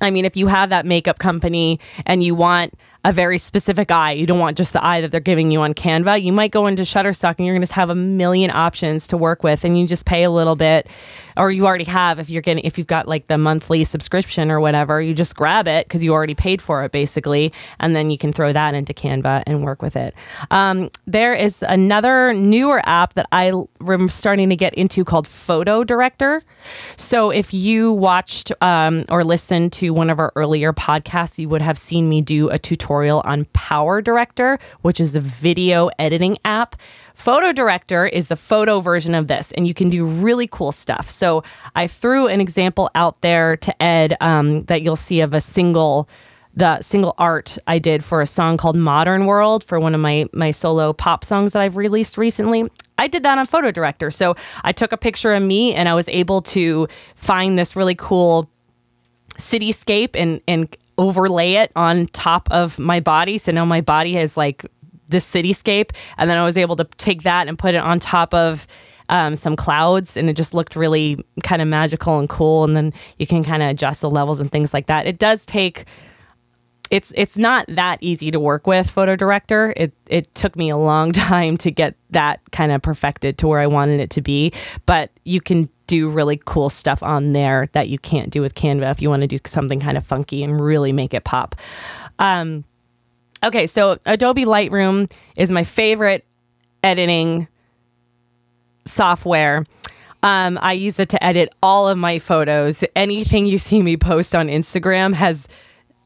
I mean, if you have that makeup company and you want a very specific eye, you don't want just the eye that they're giving you on Canva, you might go into Shutterstock and you're going to have a million options to work with and you just pay a little bit or you already have if you're getting if you've got like the monthly subscription or whatever, you just grab it cuz you already paid for it basically and then you can throw that into Canva and work with it. Um, there is another newer app that I am starting to get into called Photo Director. So if you watched um, or listened to one of our earlier podcasts, you would have seen me do a tutorial on Power Director, which is a video editing app. Photo Director is the photo version of this, and you can do really cool stuff. So I threw an example out there to Ed um, that you'll see of a single the single art I did for a song called Modern World for one of my my solo pop songs that I've released recently. I did that on Photo Director. So I took a picture of me and I was able to find this really cool cityscape and and overlay it on top of my body. So now my body has like this cityscape, and then I was able to take that and put it on top of um, some clouds, and it just looked really kind of magical and cool. And then you can kind of adjust the levels and things like that. It does take it's it's not that easy to work with photo director. It it took me a long time to get that kind of perfected to where i wanted it to be but you can do really cool stuff on there that you can't do with canva if you want to do something kind of funky and really make it pop. Um, okay so adobe lightroom is my favorite editing software. Um, i use it to edit all of my photos. Anything you see me post on instagram has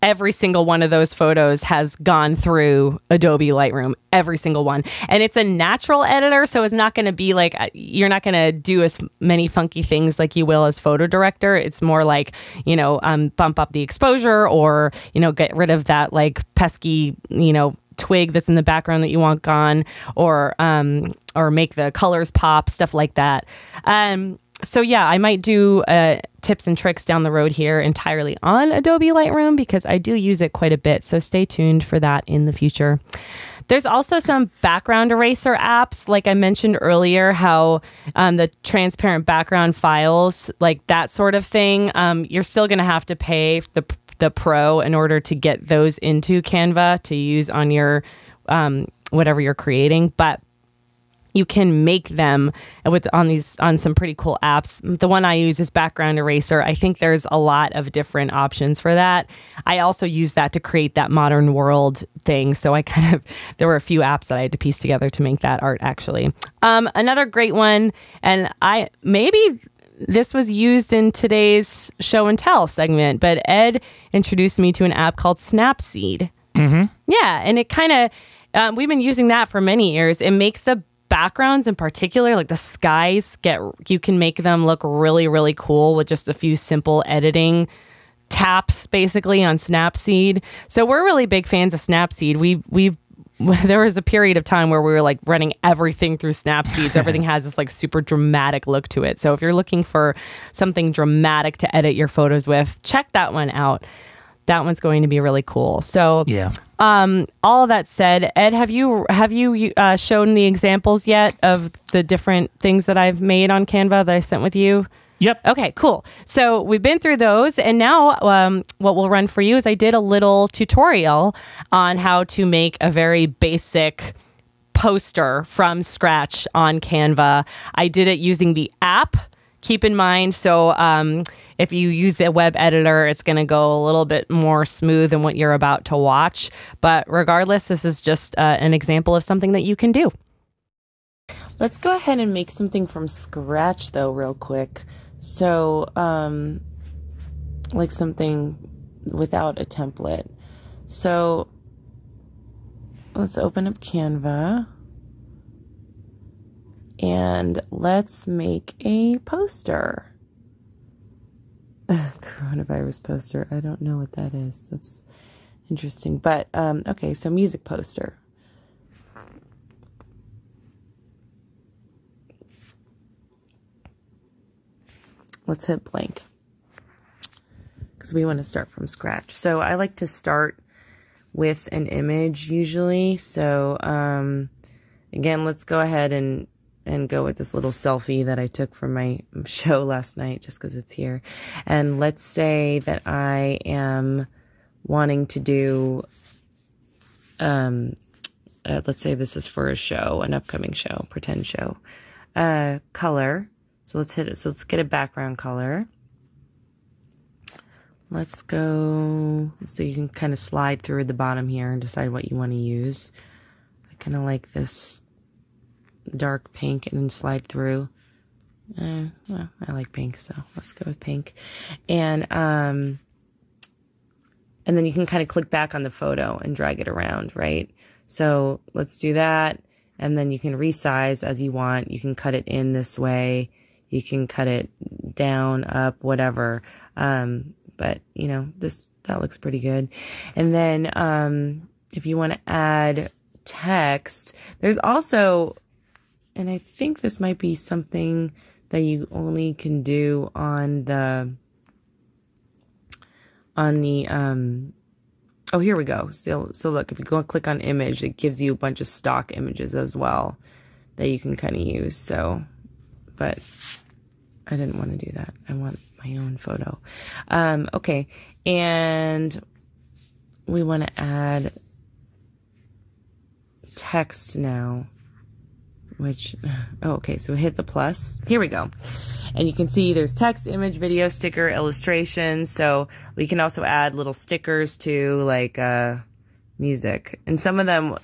every single one of those photos has gone through Adobe Lightroom, every single one. And it's a natural editor, so it's not going to be like uh, you're not going to do as many funky things like you will as photo director. It's more like, you know, um, bump up the exposure or, you know, get rid of that like pesky, you know, twig that's in the background that you want gone or um or make the colors pop stuff like that um so yeah, I might do uh, tips and tricks down the road here entirely on Adobe Lightroom because I do use it quite a bit. So stay tuned for that in the future. There's also some background eraser apps, like I mentioned earlier, how um, the transparent background files, like that sort of thing. Um, you're still going to have to pay the the pro in order to get those into Canva to use on your um, whatever you're creating, but you can make them with on these on some pretty cool apps. The one I use is Background Eraser. I think there's a lot of different options for that. I also use that to create that modern world thing. So I kind of there were a few apps that I had to piece together to make that art actually. Um, another great one, and I maybe this was used in today's show and tell segment, but Ed introduced me to an app called Snapseed. Mm-hmm. Yeah, and it kind of um, we've been using that for many years. It makes the backgrounds in particular, like the skies, get you can make them look really, really cool with just a few simple editing taps basically on Snapseed. So we're really big fans of Snapseed. We we there was a period of time where we were like running everything through Snapseeds. Everything has this like super dramatic look to it. So if you're looking for something dramatic to edit your photos with, check that one out. That one's going to be really cool. So Yeah. um, all that said, Ed, have you have you uh, shown the examples yet of the different things that I've made on Canva that I sent with you? Yep. Okay, cool. So we've been through those, and now um, what we'll run for you is I did a little tutorial on how to make a very basic poster from scratch on Canva. I did it using the app. Keep in mind, so um, if you use the web editor, it's going to go a little bit more smooth than what you're about to watch. But regardless, this is just uh, an example of something that you can do. Let's go ahead and make something from scratch though, real quick. So, um, like something without a template. So, let's open up Canva and let's make a poster. Coronavirus poster. I don't know what that is. That's Interesting. But um, okay, so music poster. Let's hit blank because we want to start from scratch. So I like to start with an image usually. So um, again, let's go ahead and and go with this little selfie that I took from my show last night just because it's here. And let's say that I am wanting to do, um, uh, let's say this is for a show, an upcoming show, pretend show, uh, color. So let's hit it. So let's get a background color. Let's go, so you can kind of slide through the bottom here and decide what you want to use. I kind of like this dark pink and then slide through. Uh, well, I like pink, so let's go with pink. And, um, and then you can kind of click back on the photo and drag it around, right? So let's do that. And then you can resize as you want. You can cut it in this way. You can cut it down, up, whatever. Um, but you know, this, that looks pretty good. And then, um, if you want to add text, there's also and I think this might be something that you only can do on the on the um oh here we go. So so look if you go and click on image it gives you a bunch of stock images as well that you can kind of use so. But I didn't want to do that. I want my own photo. Um okay. And we want to add text now which, oh, okay, so hit the plus. Here we go. And you can see there's text, image, video, sticker, illustrations. So we can also add little stickers to like, uh, music. And some of them,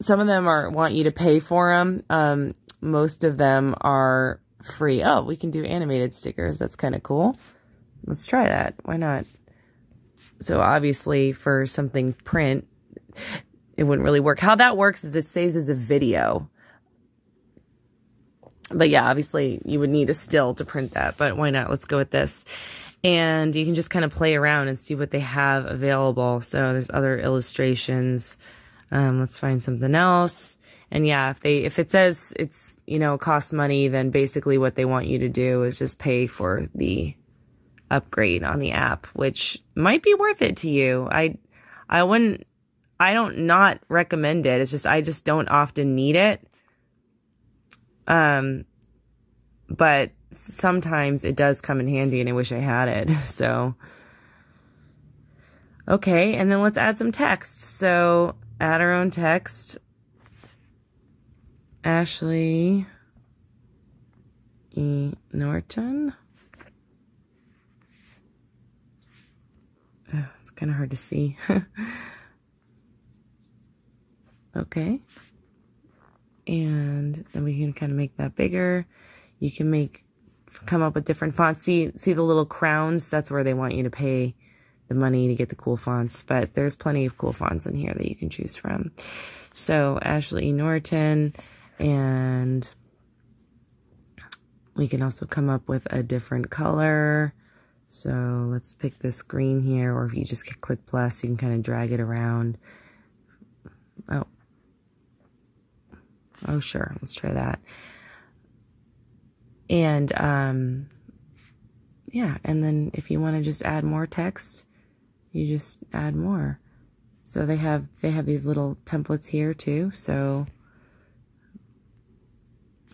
some of them are, want you to pay for them. Um, most of them are free. Oh, we can do animated stickers. That's kind of cool. Let's try that. Why not? So obviously for something print, it wouldn't really work. How that works is it saves as a video but yeah, obviously you would need a still to print that, but why not? Let's go with this. And you can just kind of play around and see what they have available. So there's other illustrations. Um, let's find something else. And yeah, if they, if it says it's, you know, costs money, then basically what they want you to do is just pay for the upgrade on the app, which might be worth it to you. I, I wouldn't, I don't not recommend it. It's just, I just don't often need it. Um, but sometimes it does come in handy and I wish I had it. So, okay. And then let's add some text. So add our own text. Ashley E. Norton. Oh, it's kind of hard to see. okay and then we can kind of make that bigger. You can make, come up with different fonts. See, see the little crowns? That's where they want you to pay the money to get the cool fonts, but there's plenty of cool fonts in here that you can choose from. So Ashley Norton, and we can also come up with a different color. So let's pick this green here, or if you just click plus, you can kind of drag it around. Oh, Oh, sure. Let's try that. And, um, yeah. And then if you want to just add more text, you just add more. So they have, they have these little templates here too. So,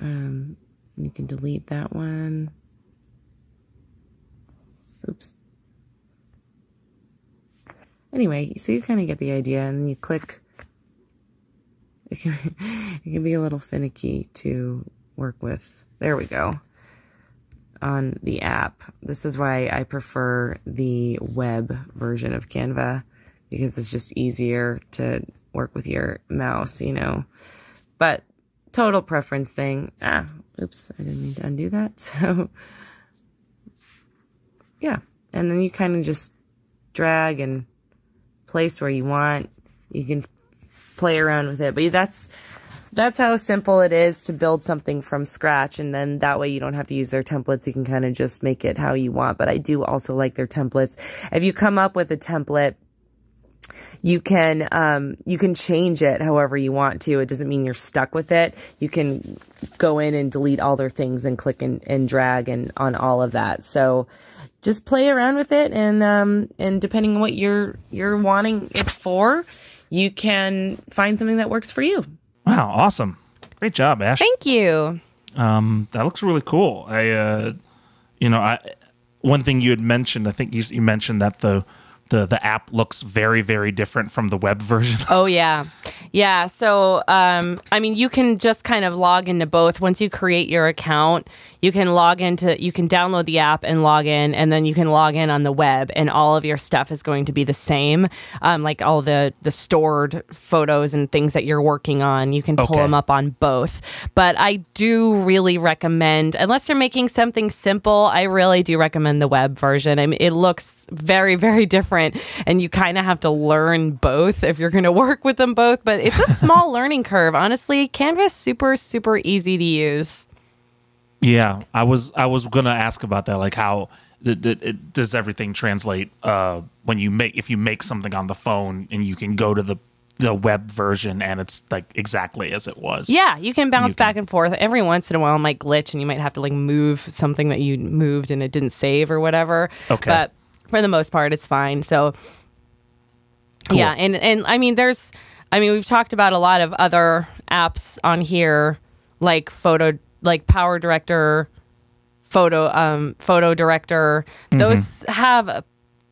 um, you can delete that one. Oops. Anyway, so you kind of get the idea and you click it can, it can be a little finicky to work with. There we go. On the app. This is why I prefer the web version of Canva because it's just easier to work with your mouse, you know. But total preference thing. Ah, oops, I didn't mean to undo that. So, yeah. And then you kind of just drag and place where you want. You can play around with it. But that's that's how simple it is to build something from scratch and then that way you don't have to use their templates you can kind of just make it how you want but i do also like their templates if you come up with a template you can um, you can change it however you want to. It doesn't mean you're stuck with it. You can go in and delete all their things and click and, and drag and on all of that. So just play around with it and um, and depending on what you're you're wanting it for, you can find something that works for you. Wow, awesome. Great job, Ash. Thank you. Um, that looks really cool. I, uh, you know, I one thing you had mentioned. I think you, you mentioned that the the the app looks very very different from the web version. Oh yeah, yeah. So um, I mean, you can just kind of log into both. Once you create your account, you can log into, you can download the app and log in, and then you can log in on the web, and all of your stuff is going to be the same. Um, like all the the stored photos and things that you're working on, you can pull Okay. them up on both. But I do really recommend, unless you're making something simple, I really do recommend the web version. I mean, it looks very, very different, and you kind of have to learn both if you're going to work with them both. But it's a small learning curve. Honestly, Canva's super, super easy to use. Yeah, I was I was gonna ask about that. Like how it, does everything translate uh, when you make if you make something on the phone and you can go to the the web version and it's like exactly as it was. Yeah, you can bounce You can- back and forth. Every once in a while, it might glitch, and you might have to like move something that you moved and it didn't save or whatever. Okay. But for the most part, it's fine. So, yeah, and and I mean, there's, I mean, we've talked about a lot of other apps on here, like photo, like Power Director, photo, um, photo director. Those have a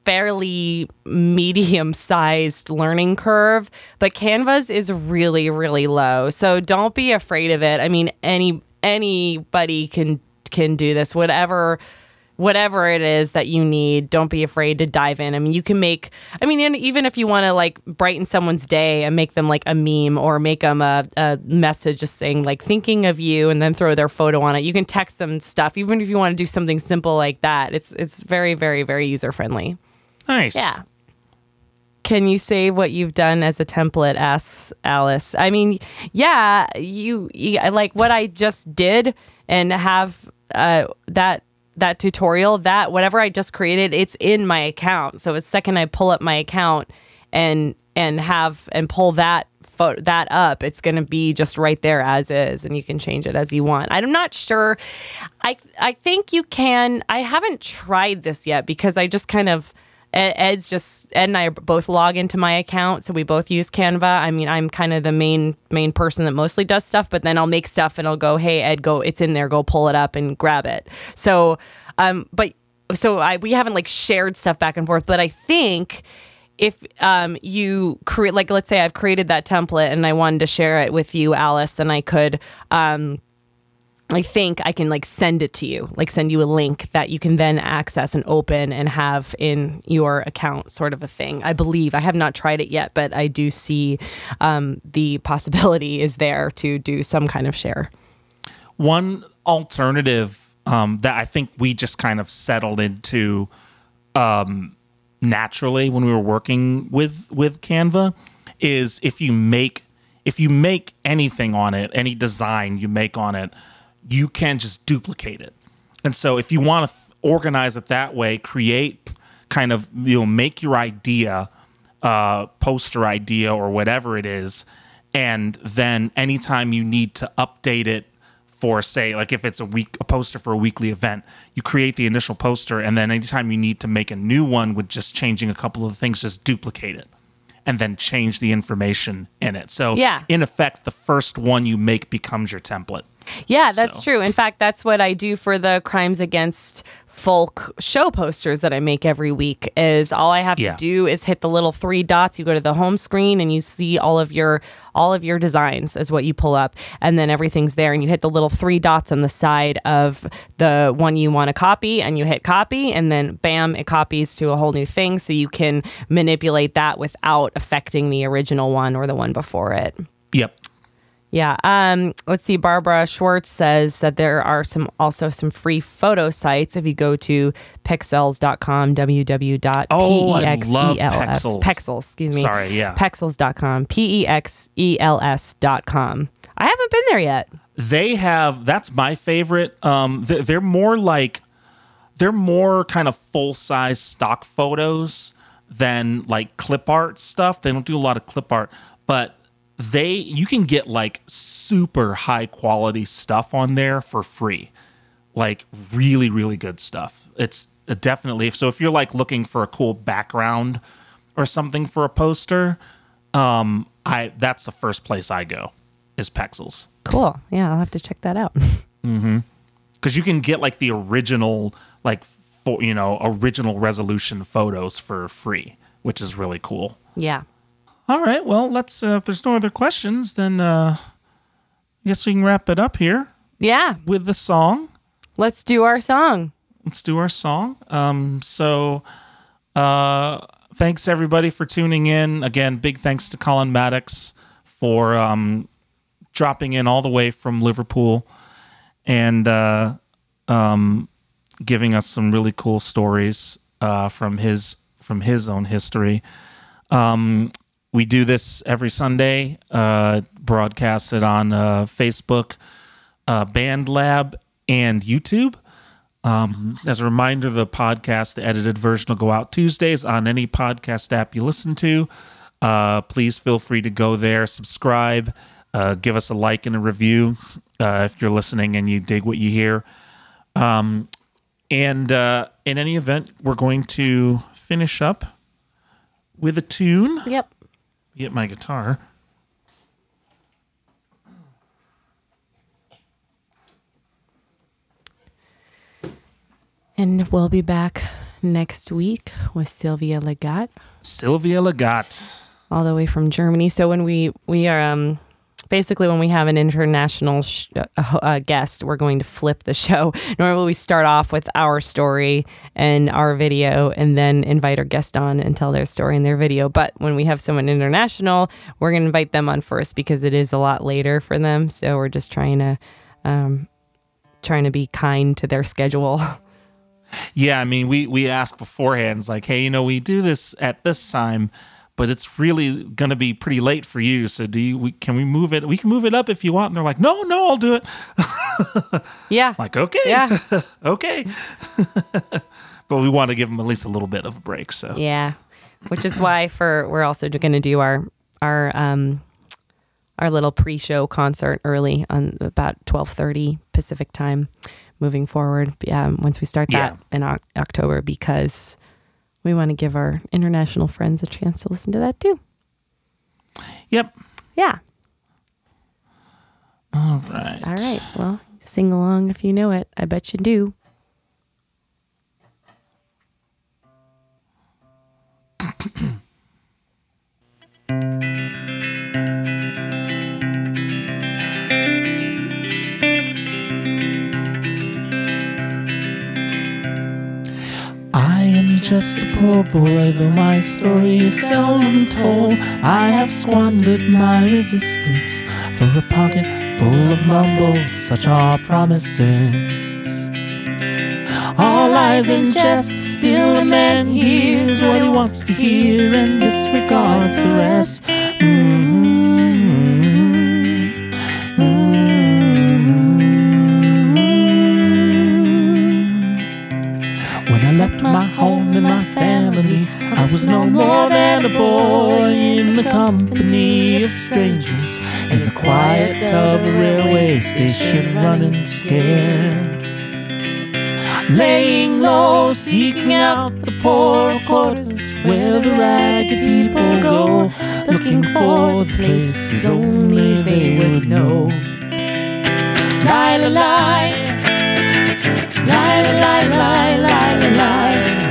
fairly medium sized learning curve, but Canva's is really, really low. So don't be afraid of it. I mean, any anybody can can do this. Whatever whatever it is that you need, don't be afraid to dive in. I mean, you can make, I mean, and even if you want to like brighten someone's day and make them like a meme or make them a, a message just saying like thinking of you and then throw their photo on it, you can text them stuff. Even if you want to do something simple like that, it's, it's very, very, very user friendly. Nice. Yeah. Can you save what you've done as a template? asks Alice. I mean, yeah, you, you like what I just did and have uh, that that tutorial that whatever I just created, it's in my account. So the second I pull up my account and and have and pull that photo that up, it's going to be just right there as is, and you can change it as you want. I'm not sure. I I think you can. I haven't tried this yet because I just kind of. Ed- Ed's just Ed and I both log into my account, so we both use Canva. I mean, I'm kind of the main main person that mostly does stuff, but then I'll make stuff and I'll go, "Hey, Ed, go, it's in there. Go pull it up and grab it." So, um, but so I we haven't like shared stuff back and forth, but I think if um, you create like let's say I've created that template and I wanted to share it with you, Alice, then I could. Um, I think I can like send it to you, like send you a link that you can then access and open and have in your account, sort of a thing. I believe I have not tried it yet, but I do see um, the possibility is there to do some kind of share. One alternative um, that I think we just kind of settled into um, naturally when we were working with with Canva is if you make if you make anything on it, any design you make on it, you can just duplicate it. And so if you want to organize it that way, create kind of you know make your idea uh, poster idea or whatever it is, and then anytime you need to update it for say like if it's a week a poster for a weekly event, you create the initial poster, and then anytime you need to make a new one with just changing a couple of things, just duplicate it. And then change the information in it. So, Yeah. in effect, the first one you make becomes your template. Yeah, that's So- true. In fact, that's what I do for the crimes against folk show posters that I make every week is all I have Yeah. to do is hit the little three dots. You go to the home screen and you see all of your all of your designs is what you pull up and then everything's there and you hit the little three dots on the side of the one you want to copy and you hit copy and then bam it copies to a whole new thing so you can manipulate that without affecting the original one or the one before it. Yep. Yeah. Um, let's see. Barbara Schwartz says that there are some also some free photo sites. If you go to pexels.com, www.pexels. Oh, I love Pexels. Pexels, excuse me. Sorry, yeah. Pexels.com. P E X E L S.com. I haven't been there yet. they have that's my favorite um th- they're more like they're more kind of full size stock photos than like clip art stuff. They don't do a lot of clip art, but they you can get like super high quality stuff on there for free. Like really really good stuff. It's uh, definitely so if you're like looking for a cool background or something for a poster, um I that's the first place I go is Pexels. Cool. Yeah, I'll have to check that out. mhm. because you can get like the original like for you know original resolution photos for free which is really cool yeah. All right well let's uh, if there's no other questions then uh i guess we can wrap it up here. Yeah. with the song. Let's do our song. let's do our song. Um so uh thanks everybody for tuning in. Again big thanks to Colin Maddocks for um dropping in all the way from liverpool and uh um giving us some really cool stories uh from his from his own history. Um we do this every sunday uh broadcast it on uh facebook uh band lab and youtube um, as a reminder, the podcast, the edited version, will go out Tuesdays on any podcast app you listen to. Uh, please feel free to go there, subscribe, uh, give us a like and a review uh, if you're listening and you dig what you hear. Um, and uh, in any event, we're going to finish up with a tune. Yep. Get my guitar. And we'll be back next week with Sylvia Legat, Sylvia Legat. all the way from Germany. So when we we are um basically when we have an international sh- uh, uh, guest, we're going to flip the show. Normally we start off with our story and our video, and then invite our guest on and tell their story and their video. But when we have someone international, we're going to invite them on first because it is a lot later for them. So we're just trying to um trying to be kind to their schedule. Yeah, I mean, we we ask beforehand, it's like, hey, you know, we do this at this time, but it's really going to be pretty late for you. So do you? We, can we move it? We can move it up if you want. And they're like, no, no, I'll do it. yeah. Like, okay, Yeah. okay. but we want to give them at least a little bit of a break. So Yeah, which is why for we're also going to do our our um our little pre-show concert early on about twelve thirty Pacific time, moving forward. Yeah, once we start that Yeah. in Oc- October, because we want to give our international friends a chance to listen to that too. yep. Yeah. All right. All right. Well, sing along if you know it. I bet you do. just a poor boy, though my story is seldom told. I have squandered my resistance for a pocket full of mumbles, such are promises. All lies and jests, still a man hears what he wants to hear and disregards the rest. Mm-hmm. Home and my family, I was no more than a boy in the company of strangers in the quiet of a railway station, running scared. Laying low, seeking out the poor quarters where the ragged people go, looking for the places only they would know. Lie, lie, lie. Lie, lie, lie, lie, lie,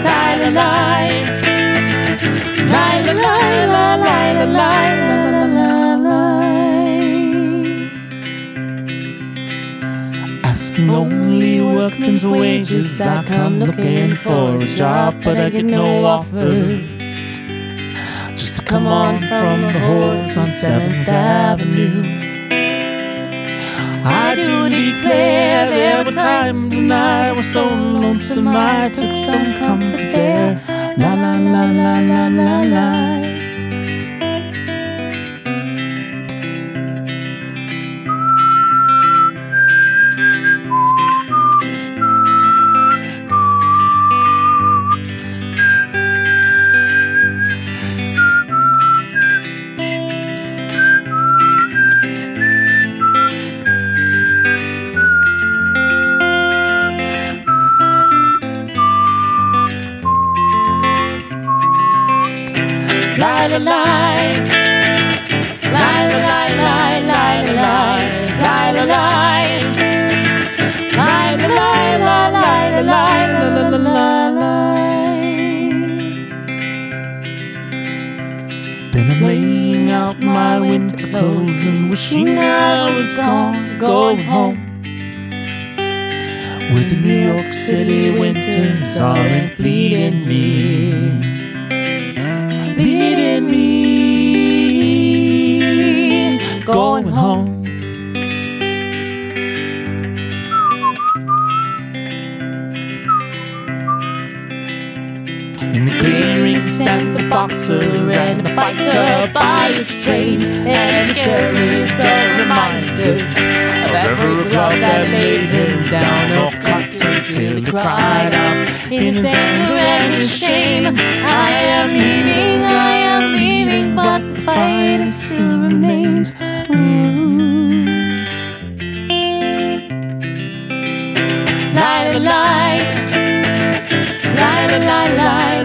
Asking only workmen's wages, I come looking for a job, but I get no offers. Just to come on from the horse on 7th Avenue. I do declare there were times when I was so lonesome I took some comfort there. La la la la la la la. Then I'm laying out my winter clothes and wishing I was gone, going home. Where the New York City winters aren't bleeding me, me, going home. In the clearing stands a boxer and a fighter by his train, and he carries the reminders of every glove that laid him down or cut him till he cried out in his anger and his shame. I am leaving, I am leaving, but the fight still remains. Light, light, lie, light.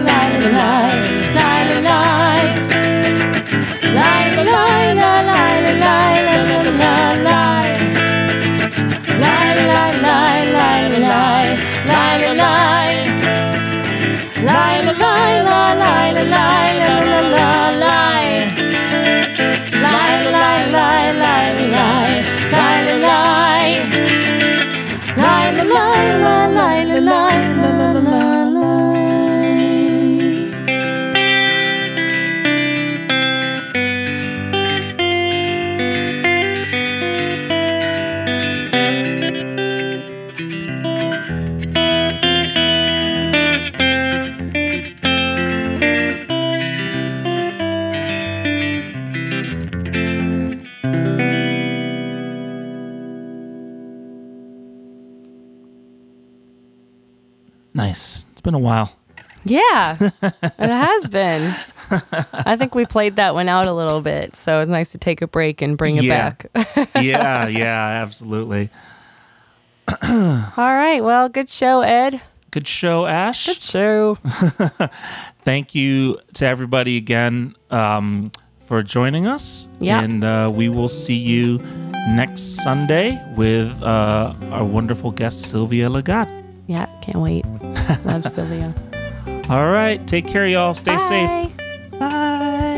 Been a while. Yeah, it has been. I think we played that one out a little bit, so it's nice to take a break and bring it Yeah. back. yeah, yeah, absolutely. All right, well, good show, Ed. Good show, Ash. Good show. Thank you to everybody again um, for joining us. Yeah. And uh, we will see you next Sunday with uh, our wonderful guest, Sylvia Lagat. Yeah, can't wait. Love Sylvia. All right. Take care, y'all. Stay Bye. safe. Bye.